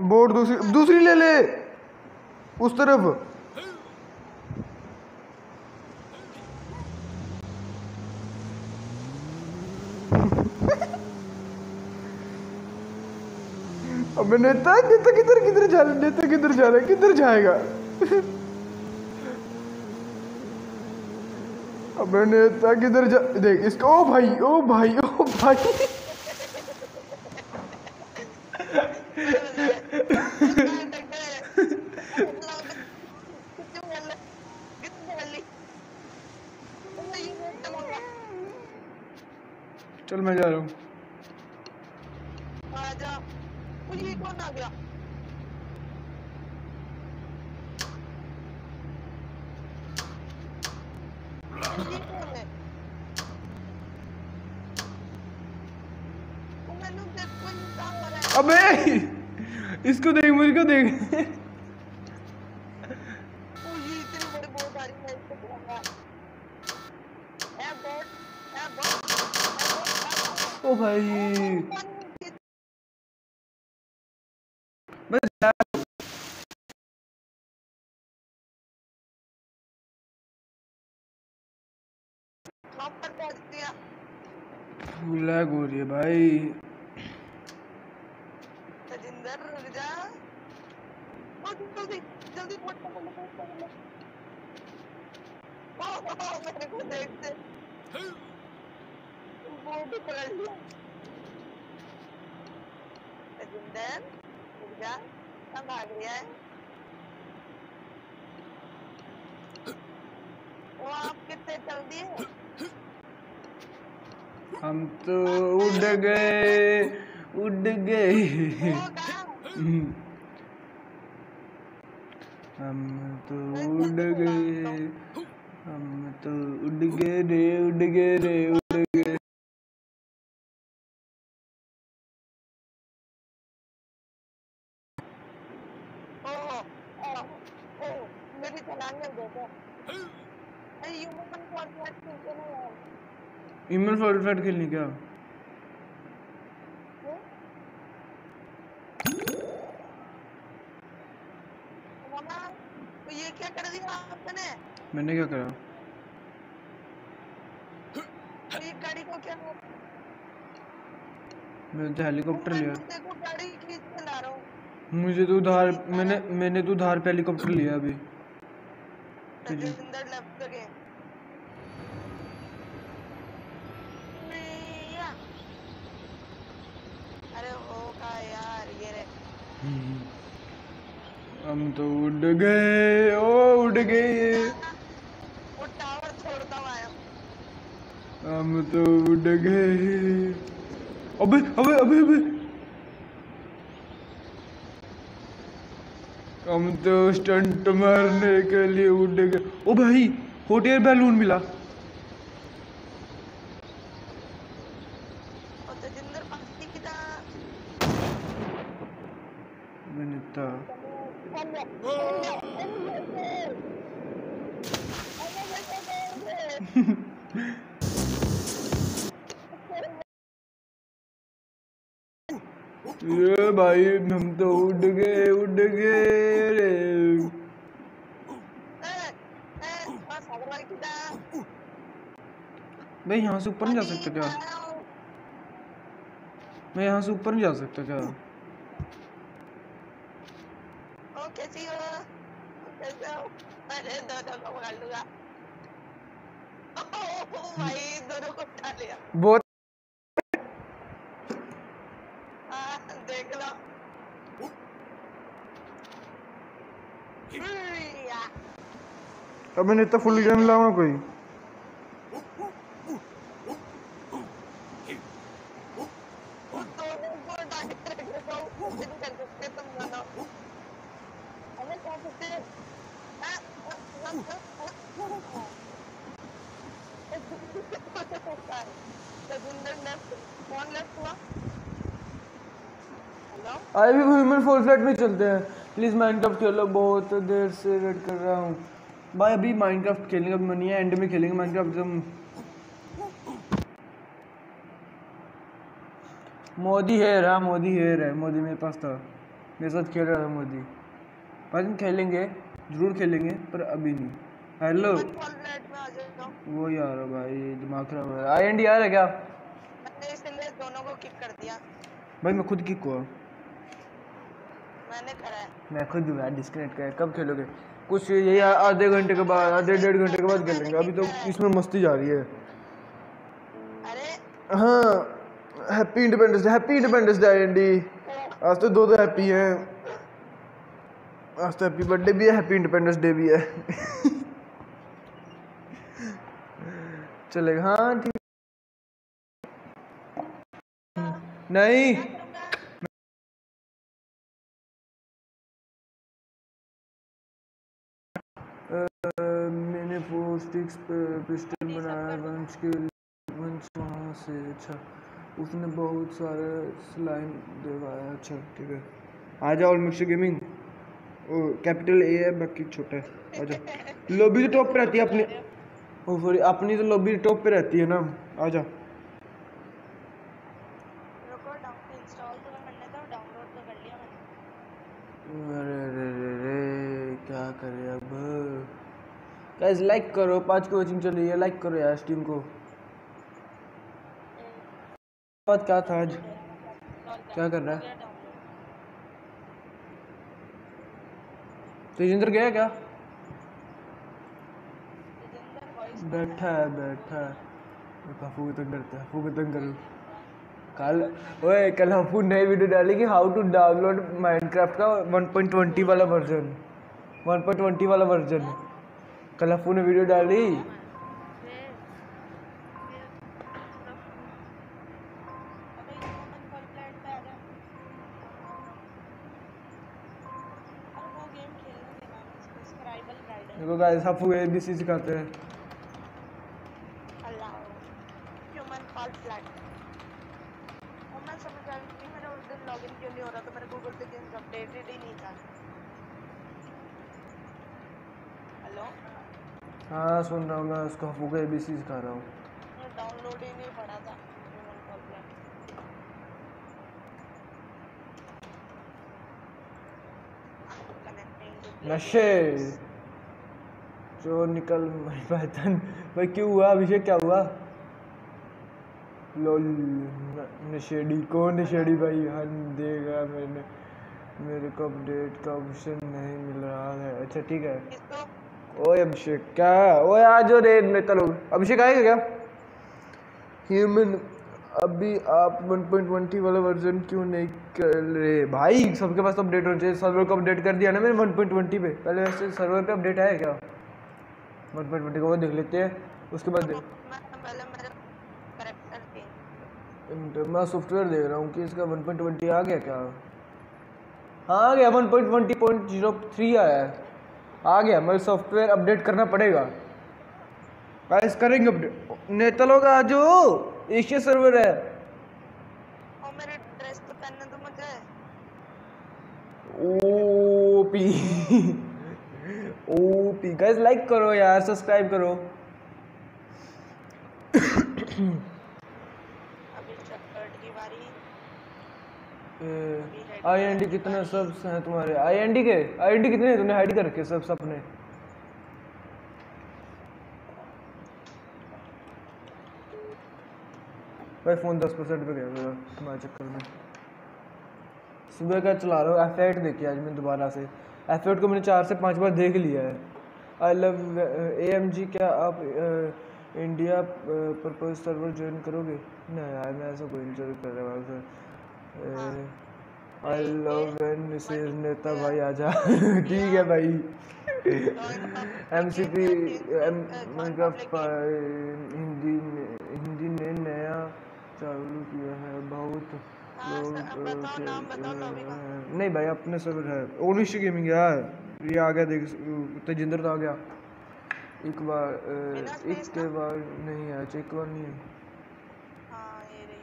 बोर्ड दूसरी दूसरी ले ले उस तरफ़। अबे नेता नेता किधर किधर जा रहा नेता किधर जा रहा है? किधर जाएगा? मैंने नेता किधर जा देख, इसका, ओ भाई ओ भाई ओ भाई चल मैं जा रहा हूँ कौन आ गया ये कौन है वो मैंने देख कोई इंसान मरा है अबे इसको देख मुझको देख ओ ये इतनी बड़ी बोट आ रही है इसको बुलाऊँगा A bot A bot A bot ओ भाई बस हम पर पहुँच दिया लैग हो रही है भाई। तजिंदर रुक जा जल्दी जल्दी है वो आप कितने चल दिए हम तो उड़ गए उड़ गए। हम तो उड़ गए, हम तो उड़ गए रे, उड़ गए रे उड़ गए मेरी चलाने देखो अरे ह्यूमन कॉन्ट्रैक्ट खेलते ना यार ईमेल फॉर फ्लैट खेलनी क्या? मामा तो ये क्या कर दिया आपने? मैंने क्या करा? तो ये गाड़ी को क्या मैंने तो हेलीकॉप्टर लिया। गाड़ी खींच के ला रहा हूँ। मुझे तो उधार मैंने मैंने तो उधार पे हेलीकॉप्टर लिया अभी तो जी अंदर लेफ़्ट गए अरे ओ का यार ये रे हम तो उड़ गए ओ उड़ गए वो टावर छोड़ता हुआ आया हम तो उड़ गए अबे अबे अबे अबे। हम तो स्टंट मारने के लिए उड़ गए। ओ भाई हॉट बैलून मिला और तेजिंदर पार्टी की था मैंने तो ये भाई हम तो उड़ गए उड़ गए रे। भाई मैं यहाँ से ऊपर नहीं जा सकता क्या? मैं यहाँ से ऊपर नहीं जा सकता क्या? कैसी हो कैसे हो अरे दोनों को पकड़ लूँगा भाई दोनों को उठा लिया। बहुत हाँ, देख लो या, अब मैंने इतना फुल गन लाऊँगा कोई दोनों को उठा के रख देता हूँ, कुछ नहीं कर सकते तुम दोनों। हमें क्या सकते हैं? हाँ, हाँ, हाँ, हाँ, हाँ। तेजिंदर left, कौन left हुआ? Hello? अरे भी ह्यूमन फुल फ्लैट में चलते हैं प्लीज़ माइनक्राफ्ट खेलो बहुत देर से वेट कर रहा हूँ भाई अभी माइनक्राफ्ट खेलने का भी मन नहीं है एंड में खेलेंगे माइनक्राफ्ट एकदम मोदी हेयर हाँ मोदी हेयर है मोदी मेरे पास था। मेरे साथ खेल रहा था मोदी। बाद में खेलेंगे ज़रूर खेलेंगे पर अभी नहीं। हेलो जाओ। वो यार भाई दिमाग खराब है आई एंड यार है क्या? मैंने इसलिए दोनों को किक कर दिया। भाई मैं खुद किक हुआ। मैंने करा है। मैं खुद यार डिस्कनेक्ट कर कब खेलोगे? कुछ यही आधे घंटे के बाद आधे डेढ़ घंटे के बाद खेलेंगे। अभी तो इसमें मस्ती जा रही है। हाँ happy independence day happy independence day Andy आज तो दो दो हैप्पी हैं। आज तो हैप्पी बर्थडे भी है हैप्पी इंडिपेंडेंस डे भी है। चलेगा। हाँ ठीक। नहीं। स्टिक्स पिस्टल बनाया वंश के वंश वहाँ से अच्छा। उसने बहुत सारे स्लाइम दिलवाया अच्छा ठीक है। आ जाओ mixer gaming. O capital A है बाकी छोटा है। आ जाओ। लॉबी तो टॉप पे रहती है अपनी। ओ सॉरी अपनी तो लॉबी टॉप पे रहती है ना। आ जा गाइस लाइक करो, पाँच की वॉचिंग चल रही है लाइक करो यार स्ट्रीम को। बात क्या था आज? क्या कर रहा है? तेजिंदर गया क्या? बैठा है बैठा है। हफू को तंग करता है, हफू तंग करो कल, ओए, कल हफू नई वीडियो डालेगी हाउ टू डाउनलोड माइनक्राफ्ट का 1.20 वाला वर्जन 1.20 वाला वर्जन कल हफू ने वीडियो डाली देखो गाइस हफू एबीसी सिखाते हैं लॉगिन क्यों नहीं हो रहा तो मेरे गूगल पे गेम्स अपडेटेड ही नहीं था हेलो हाँ रहा हूँ उसको हफू एबीसी सिखा रहा हूँ डाउनलोड ही नहीं पड़ा था. नशे! जो निकल भाई पाइथन भाई क्यों हुआ अभिषेक? क्या हुआ? लोल नशेड़ी कौन नशेड़ी भाई? हन देगा मैंने। मेरे को अपडेट का ऑप्शन नहीं मिल रहा है। अच्छा ठीक है। ओए अभिषेक, क्या ओए आज रेड में चलो अभिषेक आएगा क्या? ह्यूमन अभी आप 1.20 वाला वर्जन क्यों नहीं कर रहे? भाई, सबके पास तो अपडेट होना चाहिए। सर्वर को अपडेट कर दिया ना मैंने 1.20 पे। पहले वैसे सर्वर पे अपडेट आया क्या? 1.20 को वो देख लेते हैं। उसके बाद मैं सॉफ्टवेयर देख रहा हूँ कि इसका 1.20 आ गया क्या? हाँ आ गया। 1.20.03 आया है। आ गया मेरे सॉफ्टवेयर अपडेट करना पड़ेगा। गाइस करेंगे अपडेट नेता लोग आ जाओ एशिया सर्वर है। और मेरे ड्रेस तो पहनने तो मुझे। O P O P guys like करो यार सब्सक्राइब करो अभी शर्ट की बारी आई एन डी कितने सबs हैं तुम्हारे? आई एन डी के? आई एन डी कितने हैं तुमने? हाइड कर रखे सबs अपने। भाई फ़ोन दस परसेंट पे गया मेरा, तुम्हारे चक्कर में। सुबह का चला रहा हूँ एफ़ एट देखी आज मैंने दोबारा से। एफ़ एट को मैंने चार से पाँच बार देख लिया है। आई लव ए एम जी क्या आप इंडिया पर्पज सर्वर ज्वाइन करोगे? नहीं यार, मैं ऐसा कोई नहीं कर रहा sir I love when misses नेता भाई। आजा ठीक है भाई M C P Minecraft Hindi Hindi ने नया चालू किया है। बहुत हाँ, लोग। नहीं भाई अपने सर्वर है। ओनिश गेमिंग यार ये आ गया देख तेजिंदर तो आ गया। एक बार एक के बार नहीं है एक बार नहीं हाँ ये रही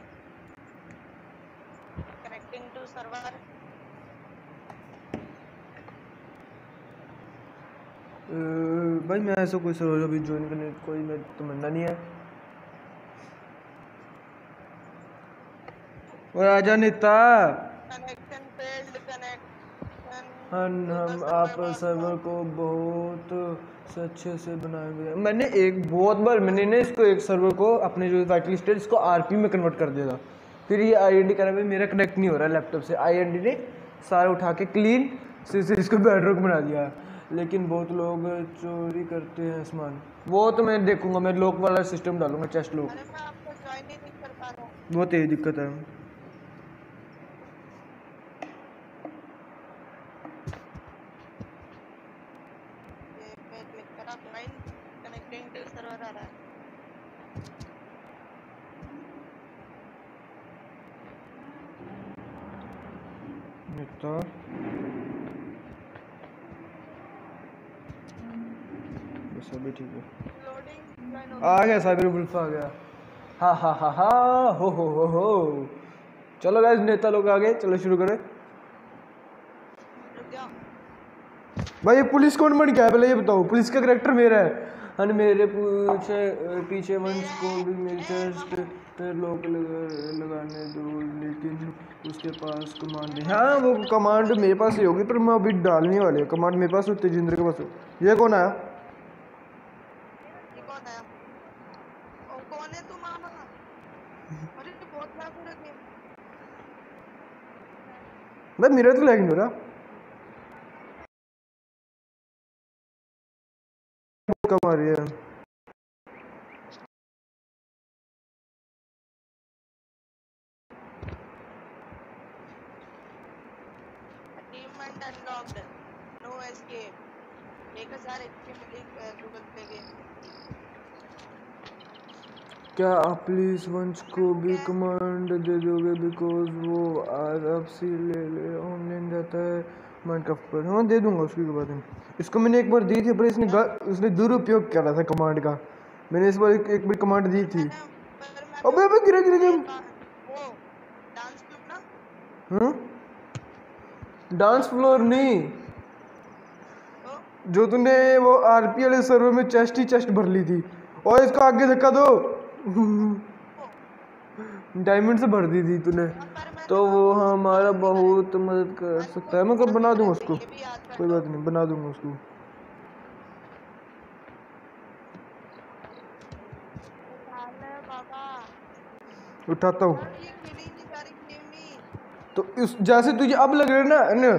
कनेक्टिंग टू सर्वर भाई मैं ऐसा कोई सर्वर अभी ज्वाइन करने कोई मैं तमन्ना नहीं है। और आजा नेता। कनेक्शन फेल्ड कनेक्शन हम हम आप सर्वर को बहुत से अच्छे से बनाएँगे मैंने एक बहुत बार मैंने ना इसको एक सर्वर को अपने जो वाइट लिस्ट है इसको आरपी में कन्वर्ट कर दिया था। फिर ये आई एन डी करा मेरा कनेक्ट नहीं हो रहा लैपटॉप से। आई एन डी ने सारा उठा के क्लीन से, से इसको बेडरूम बना दिया। लेकिन बहुत लोग चोरी करते हैं सामान। वो तो मैं देखूँगा मैं लॉक वाला सिस्टम डालूँगा चेस्ट लॉक बहुत यही दिक्कत है ये पे क्लिक करा ज्वाइन कनेक्टिंग टू सर्वर आ रहा है बस अभी ठीक है। आ गया साबिर बुल्फ आ गया। हा हा हा हा, हो हो हो हो। चलो गाइस नेता लोग आ गए चलो शुरू करें। भाई, ये पुलिस कौन बन गया है पहले ये बताओ, पुलिस का करेक्टर मेरा है। हन मेरे पीछे पीछे वंश को भी मेरे चेस्ट पे लोग लगा, लगाने दो लेकिन उसके पास कमांड नहीं। हाँ वो कमांड मेरे पास ही होगी पर मैं अभी डालने वाले हूँ। कमांड मेरे पास हो तेजिंद्र के पास हो। ये कौन आया? भाई मेरा तो लैग नहीं हो रहा। कम आ रही है? नो एस्केप एक हज़ार मिली गूगल पे गेम क्या आप प्लीज़ वंश को भी कमांड दे दोगे? बिकॉज़ वो आज अब से ले ले ऑनलाइन जाता है। माइनक्राफ्ट पर। हाँ दे दूँगा उसकी बात नहीं इसको मैंने एक बार दी थी पर इसने उसने दुरुपयोग करा था कमांड का। मैंने इस बार एक, एक बार कमांड दी थी। मैं अबे अबे गिरा गिरा गिरा। डांस हाँ? डांस फ्लोर नहीं। जो तूने वो आरपी वाले सर्वर में चेस्ट ही चेस्ट भर ली थी। और इसको आगे धक्का दो। डायमंड से भर दी थी तूने। तो वो हमारा बहुत मदद कर सकता है। मैं कब बना दूँगा उसको? कोई बात नहीं, बना दूँगा उसको। उठाता हूँ। तो इस, जैसे तुझे अब लग रहा है ना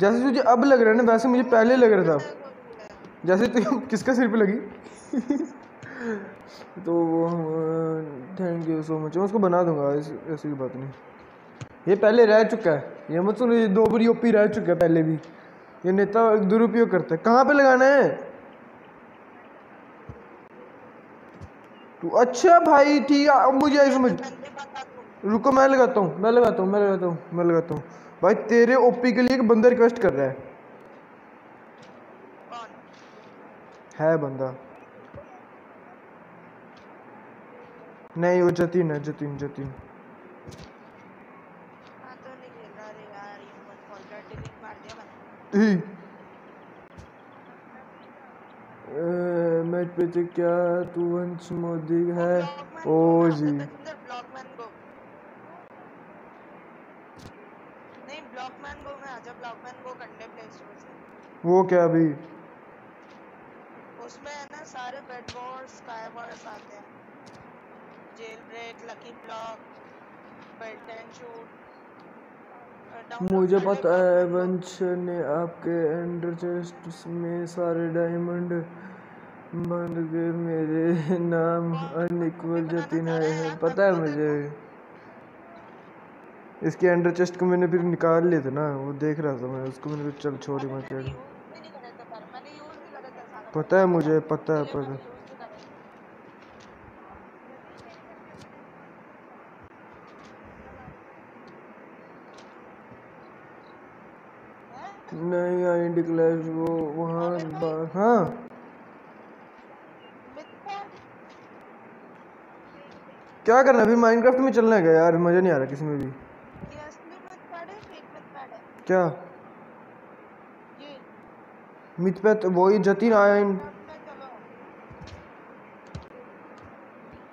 जैसे तुझे अब लग रहा है ना, वैसे मुझे पहले लग रहा था। जैसे तुझे किसका सिर पे लगी? तो थैंक यू सो मच मैं उसको बना दूँगा, ऐसी बात नहीं। ये पहले रह चुका है। ये मत सुनो, ये दो बारी ओपी रह चुका है पहले भी। ये नेता दुरुपयोग करता है। कहाँ पे लगाना है? तू अच्छा भाई, ठीक है, अब मुझे आई समझ तू रुको, मैं लगाता हूँ, मैं लगाता हूँ, मैं लगाता हूँ, मैं लगाता हूँ। भाई, तेरे ओपी के लिए एक बंदा रिक्वेस्ट कर रहा है कौन है बंदा। नहीं वो जतिन है जतिन जतिन। मैच पे तो क्या तू वंश मोदी है? ओ जी। ब्लॉकमैन गो नहीं ब्लॉकमैन गो में आजा ब्लॉकमैन गो करने प्ले स्टोर से वो क्या अभी उसमें है ना सारे बेड वॉर्स स्काई वॉर्स आते हैं jail lucky block belt shoot मुझे पता है वंश ने आपके एंडर चेस्ट में सारे डायमंड बंद के मेरे नाम अनइक्वल जतिन है। पता है मुझे? इसके अंडर चेस्ट को मैंने फिर निकाल लिया था ना वो देख रहा था मैं उसको मैंने चल छोड़ सारा पता है मुझे पता है पता है। यूज़ भी करे नहीं आई क्लैश वो वहाँ हाँ। क्या करना है? अभी माइनक्राफ्ट में चलना है यार मज़ा नहीं आ रहा किसी में भी। क्या? मिथ पे तो वही जतिन आया इन।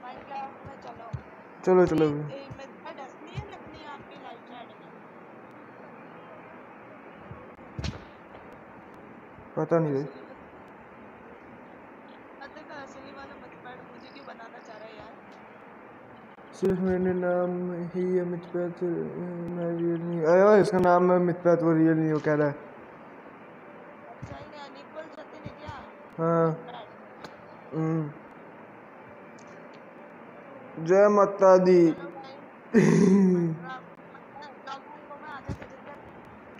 माइनक्राफ्ट में चलो। चलो। चलो चलो अभी ये मिथपैड असली है नकली आपकी लाइफ चैट में पता नहीं भाई पता का असली वाला मिथपैड मुझे क्यों बनाना चाह रहा है यार सिर्फ़ मेरे नाम ही है मिथपैत मैं रियल नहीं आया इसका नाम है मिथपैत वो रियल नहीं वो कह रहा है अच्छा है हाँ हम्म। जय माता दी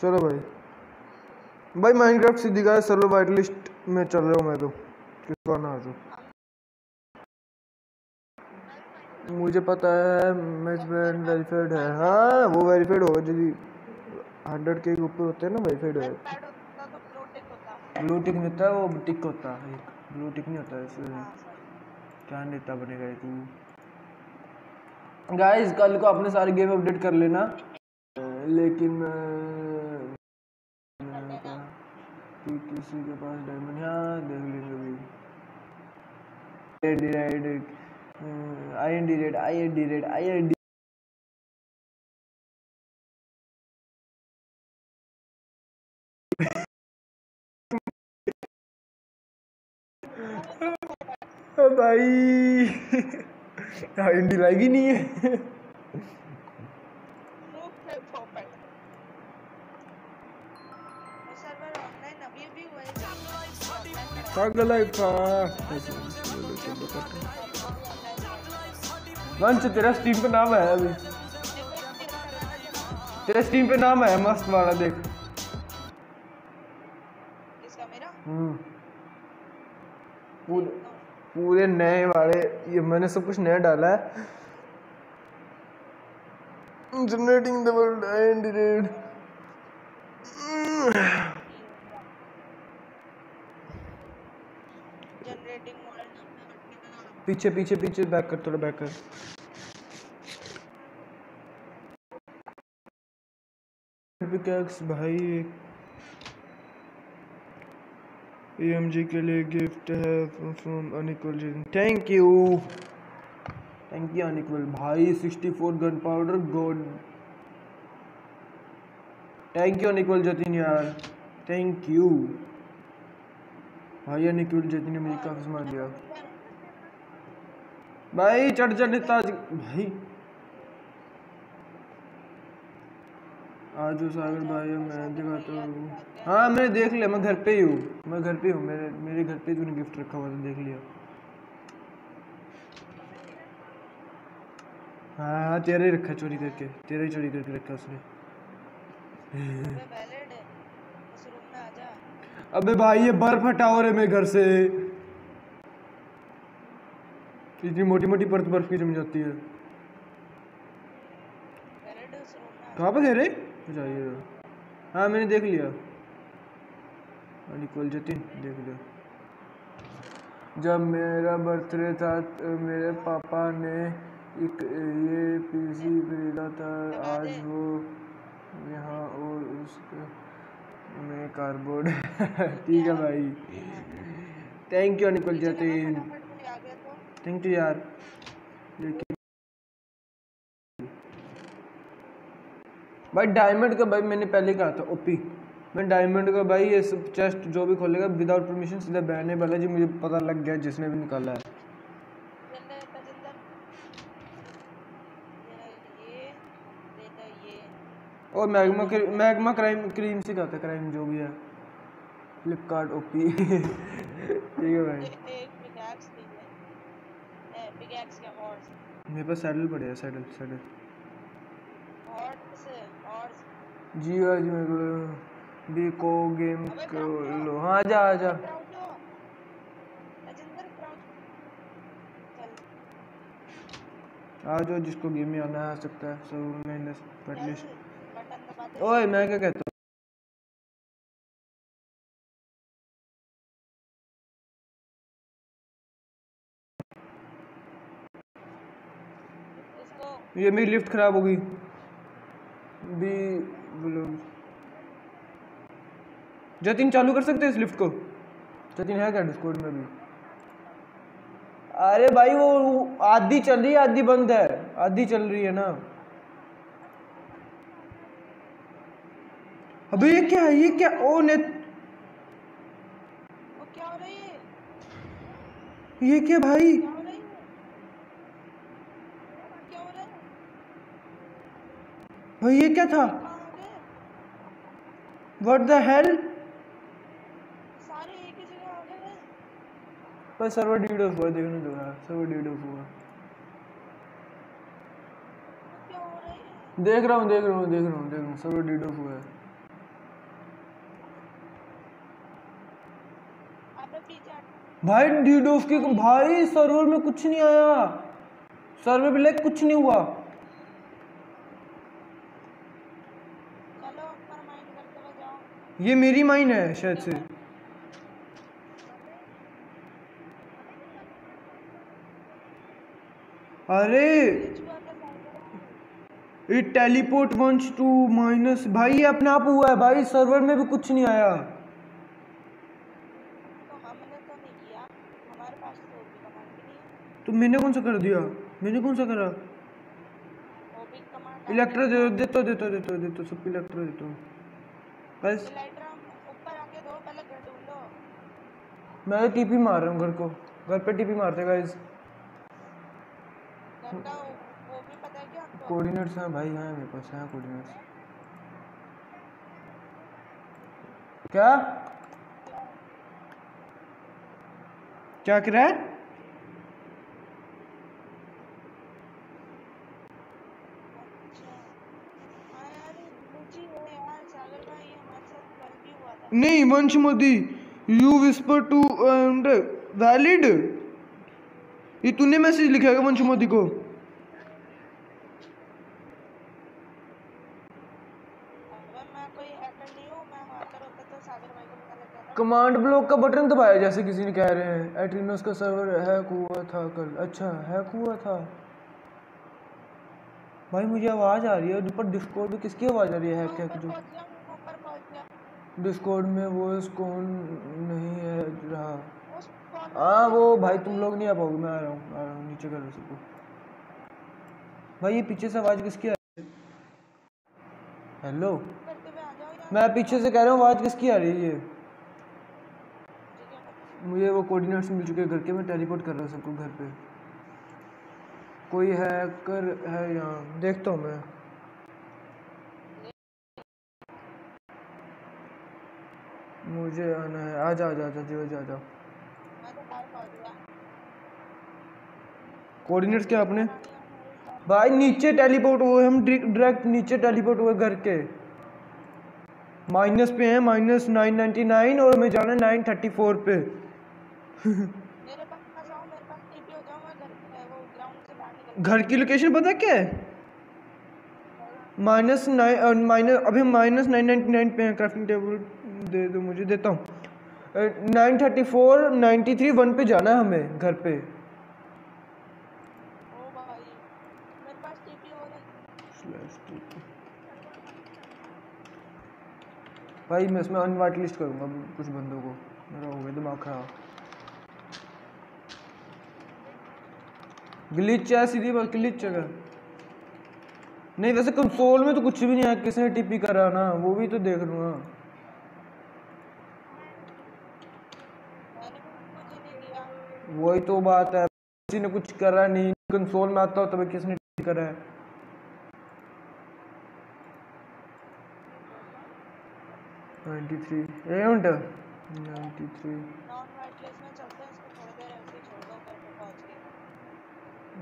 चलो भाई भाई माइनक्राफ्ट सीधी का सर्वर वाइट लिस्ट में चल रहा हूँ मैं तो। किसको आना आ मुझे पता है मैच बैंड वेरीफाइड है। हाँ वो वेरीफाइड होगा यदि हंड्रेड के ऊपर होते हैं ना वेरीफाइड है ब्लू टिक नहीं होता, वो टिक होता है ब्लू टिक नहीं होता, ऐसे। क्या नेता बनेगा तू गाइस कल को अपने सारे गेम अपडेट कर लेना। लेकिन मैं- मैंने कहा कि किसी के पास डायमंड हाँ देख लेंगे अभी I N D red I N D red I N D भाई आई एन डी लाएगी नहीं है। वंश तेरा स्टीम पे नाम है अभी। तेरा स्टीम पे नाम है मस्त वाला देख। इसका मेरा? हम्म। पूरे पूरे नए वाले ये मैंने सब कुछ नया डाला है। Generating the world end red पीछे पीछे पीछे बैक कर, थोड़ा बैक कर। भाई एएमजी के लिए गिफ्ट है from Anikul thank you thank you Anikul भाई 64 gunpowder god thank you Anikul Jatin यार। थैंक यू भाई अनिकुल जतिन ने मुझे काफ़ी सामान दिया। भाई चढ़ चढ़ ताज भाई। आज सागर भाई मैं दिखाता हूँ। हाँ मैंने देख लिया मैं घर पे ही हूँ। मैं घर पे हूँ मेरे मेरे घर पे तूने गिफ्ट रखा हुआ था देख लिया। हाँ हाँ तेरा ही रखा चोरी करके। तेरा ही चोरी करके रखा उसने। जा। अबे भाई ये बर्फ़ हटाओ रे मेरे घर से। इतनी मोटी मोटी परत बर्फ़ की जम जाती है। कहाँ पे थे रे? अच्छा ये रहा। हाँ मैंने देख लिया। अनिकुल जतिन देख लिया। जब मेरा बर्थडे था तो मेरे पापा ने एक ये पीसी खरीदा था। आज वो यहाँ और उसके में कार्डबोर्ड ठीक है भाई। थैंक यू अनिकुल जतिन फटाफट कोई आ गया तो थैंक यू यार। लेकिन भाई डायमंड का भाई मैंने पहले कहा था ओपी मैं डायमंड का भाई ये सब चेस्ट जो भी खोलेगा विदाउट परमिशन सीधा बहने वाला जी मुझे पता लग गया जिसने भी निकाला है। और मैग्मा मैग्मा क्राइम क्रीम से कहता है क्राइम जो भी है। फ्लिपकार्ट ओपी ठीक है भाई एक पिकैक्स दी है ए पिकैक्स के हॉर्स मेरे पास सैडल पड़े हैं सैडल सैडल जी हाँ जी मेरे को भी को गेम को लो हाँ क्राउच हो तजिंदर आ जाओ जिसको गेम में आना है आ सकता है सब मैंने दे. ओए मैं क्या कहता हूँ इसको ये मेरी लिफ्ट खराब हो गई। भी जतिन चालू कर सकते हैं इस लिफ्ट को? जतिन है क्या डिस्कॉर्ड में भी अरे भाई वो आधी चल रही है आधी बंद है। आधी चल रही है ना। अबे ये क्या है? ये क्या? ओ ने वो क्या हो रही है? ये क्या भाई? क्या हो रहा है भाई ये क्या था? व्हाट द हेल पर सर्वर डीड ऑफ़ हुआ देखने दो यार सर्वर डीड ऑफ़ हुआ। हो देख रहा हूँ देख रहा हूँ देख रहा हूँ देख रहा हूँ। सर्वर डीड ऑफ़ हुआ। है। भाई डीड ऑफ़ की भाई सर्वर में कुछ नहीं आया। सर्वर पे लाइक कुछ नहीं हुआ चलो ऊपर माइन करते हुए जाओ ये मेरी माइन है शायद से। अरे! It teleport once to minus भाई ये अपने आप हुआ है भाई सर्वर में भी कुछ नहीं आया। तो तो तो तो मैंने कौन सा कर दिया? मैंने कौन सा करा? ओपी कमांड इलेक्ट्रो दे देता देता देता देता सबको इलेक्ट्रो देता हूँ। बस। मैं टीपी मार रहा हूँ घर को। घर पे टीपी मारते गाइस है कोऑर्डिनेट्स हैं भाई, हैं, मेरे पास हैं कोऑर्डिनेट्स क्या? क्या कर रहा है अच्छा हाँ यार मुझे हो यार सागर भाई हमारे साथ कल भी हुआ था नहीं Vansh Modi you whisper to valid ये तूने मैसेज लिखा है वंश मोदी को? अगर मैं कोई हैकर नहीं हूँ मैं हैकर होता तो सागर भाई को कमांड ब्लॉक बटन दबाया जैसे किसी ने कह रहे हैं। एट्रिनोस का सर्वर हैक हुआ था कल। अच्छा हैक हुआ था। भाई मुझे आवाज़ आ रही है ऊपर डिस्कॉर्ड में किसकी आवाज़ आ रही है? हैक हैक जो पहुँच गया ऊपर पहुँच गया डिस्कॉर्ड में वॉइस कौन नहीं है रहा। हाँ वो भाई तुम लोग नहीं आ पाओगे मैं आ रहा हूँ आ रहा हूँ नीचे कर रहा सबको भाई ये पीछे से आवाज़ किसकी आ रही है? हेलो मैं पीछे से कह रहा हूँ आवाज़ किसकी आ रही है पता मुझे वो कोऑर्डिनेट्स मिल चुके हैं घर के मैं टेलीपोर्ट कर रहा हूँ सबको घर पे। कोई हैकर है यहाँ देखता हूँ मैं। मुझे आना है। आ जा आ जा आ जाओ कोऑर्डिनेट्स क्या आपने भाई नीचे टेलीपोर्ट हुए हम डायरेक्ट नीचे टेलीपोर्ट हुए घर के। माइनस पे हैं माइनस नाइन नाइन्टी नाइन और हमें जाना है नाइन थर्टी फोर पे। जाओ घर की लोकेशन पता क्या है? माइनस नाइन माइनस अभी माइनस नाइन नाइन्टी नाइन पे है क्राफ्टिंग टेबल दे दो मुझे देता हूँ। Nine thirty four ninety three one पे जाना है हमें घर पे। भाई मैं इसमें अनवाइट लिस्ट करूँगा कुछ बंदों को। मेरा हो गया दिमाग खराब। ग्लिच है सीधी बात ग्लिच है। नहीं वैसे कंसोल में तो कुछ भी नहीं है किसने टीपी करा ना वो भी तो देख लूँगा। किया वही तो बात है किसी ने कुछ करा नहीं कंसोल में आता हो तभी किसने टीपी करा है। Ninety three eight ninety three non white में चलते हैं इसको थोड़ी देर ऐसे छोड़ दो घर पे पहुँच के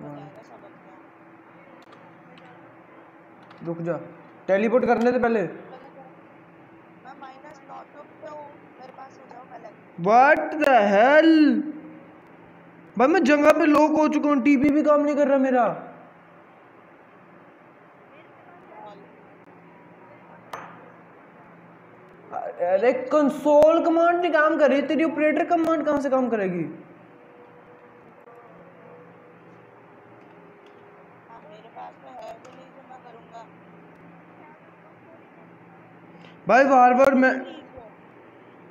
हो जाएगा सब अपने आप रुक जा। टेलीपोर्ट करने से पहले। व्हाट द हेल भाई मैं जगह पे लॉक हो चुका हूँ टीपी भी काम नहीं कर रहा मेरा। अरे कंसोल कमांड नहीं काम कर रही तेरी ऑपरेटर कमांड कहाँ से काम करेगी हाँ मेरे पास तो है भी नहीं जो मैं करूँगा भाई बार बार मैं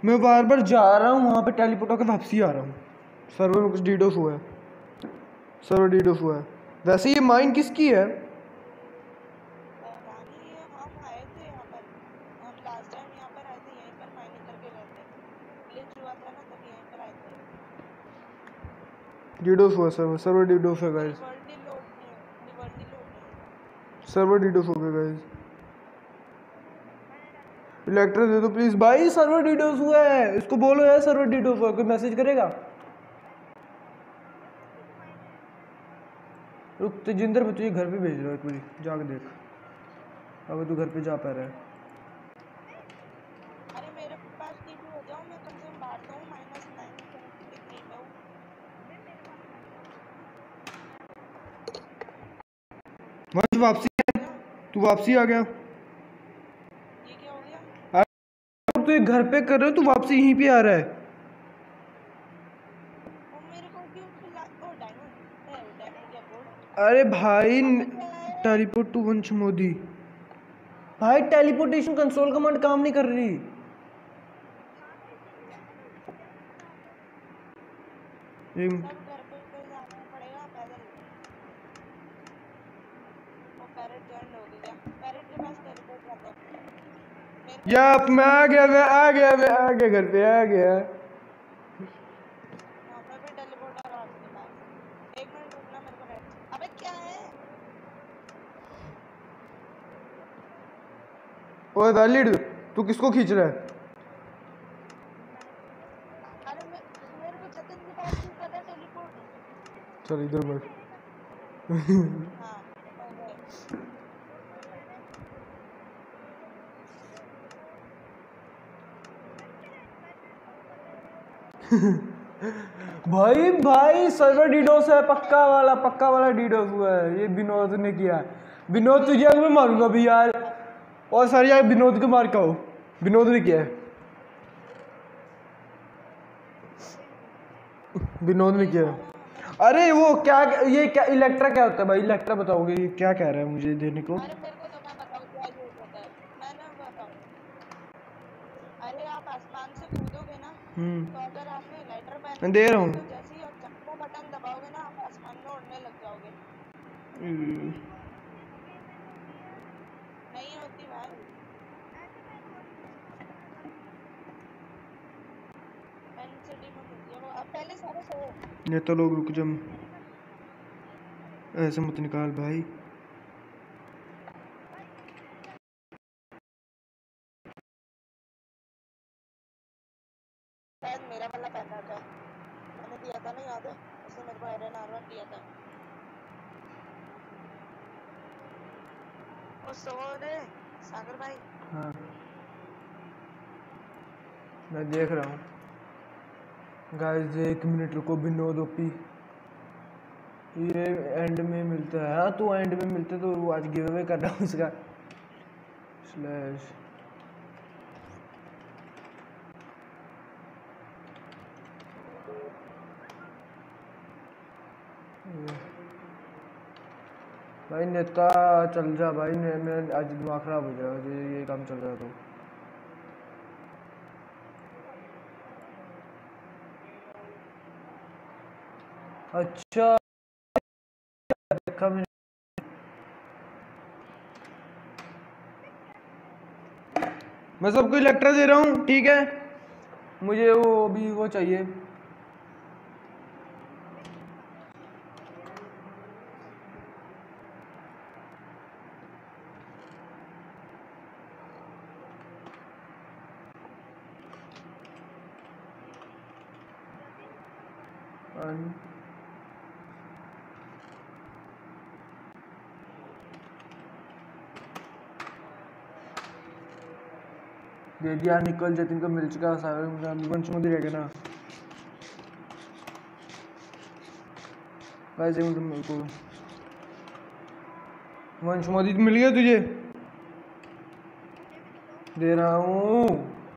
मैं बार बार जा रहा हूँ वहाँ पे टेलीपोर्ट होकर वापसी आ रहा हूँ। सर्वर में कुछ डीडोस हुआ है। सर्वर डीडोस हुआ है। वैसे ये माइन किसकी है? डीडोस हुआ सर्वर सर्वर डीडोस है गाइस सर्वर डीडोस हो गया गाइस इलेक्ट्रो दे दो प्लीज़ भाई सर्वर डीडोस हुआ है। इसको बोलो यार सर्वर डीडोस हुआ कोई मैसेज करेगा? रुक तेजिंदर मैं तुझे घर पे भेज रहा हूँ एक जाके देख। अगर तू घर पे जा पा रहा है अरे मेरे पास टीपी हो जाओ मैं कम से कम बाहर तो हूँ माइनस नाइन डिग्री में हूँ वंश वापसी है तू वापसी आ गया ये क्या हो गया अब तू ये घर पे कर रहे हो तू वापसी यहीं पे आ रहा है। अरे भाई टेलीपोर्ट टू वंश मोदी भाई टेलीपोर्टेशन कंसोल कमांड काम नहीं कर रही। ये सब घर पे पे जाना पड़ेगा पैदल वो पैरेट जॉइन हो गया पैरेट के पास टेलीपोर्ट जाता है मेरे या मैं आ गया मैं आ गया मैं आ गया घर पे आ गया। है है। ओए वैलिड तू किसको खींच रहा है? अरे मेरे को जतिन के पास क्यों पता टेलीपोर्ट चल इधर बैठ हाँ हो गए भाई भाई, सर्वर डीडोस है, पक्का वाला पक्का वाला डीडोस हुआ है, ये विनोद ने किया विनोद, तुझे मैं मारूँगा भी यार। और सर यार, विनोद को मार का हो विनोद ने किया है। विनोद ने किया अरे, वो क्या, ये क्या, इलेक्ट्रा क्या होता है भाई? इलेक्ट्रा बताओगे, ये क्या कह रहा है मुझे देने को? अरे तो यूज़ होता है? मैं ना तो अगर आपने लाइटर मैं पहन दे रहा हूँ। तो जैसे ही आप चक्का बटन दबाओगे ना आप आसमान में उड़ने लग जाओगे हम्म, नहीं होती भाई पहले सारे सो ये तो लोग रुक जम ऐसे मत निकाल भाई शायद मेरा वाला पहना था मैंने दिया था ना याद है आयरन आर्मर दिया था ओ सो सागर भाई हाँ मैं देख रहा हूँ। गाइस एक मिनट रुको भी नो दो पी ये एंड में मिलता है। हाँ तो एंड में मिलते तो आज गिव अवे कर रहा हूँ उसका। स्लैश भाई नेता चल जा भाई ने, मेरा आज दिमाग खराब हो जाएगा ये ये काम चल रहा तो। अच्छा देखा मैंने। मैं सबको इलेक्ट्रा दे रहा हूँ ठीक है? मुझे वो अभी वो चाहिए। दे दिया, निकल जाए को मिल चुका सारा वंश मोदी रह गए ना। मेरे को। वंश मोदी मिल गया तुझे? दे रहा हूँ।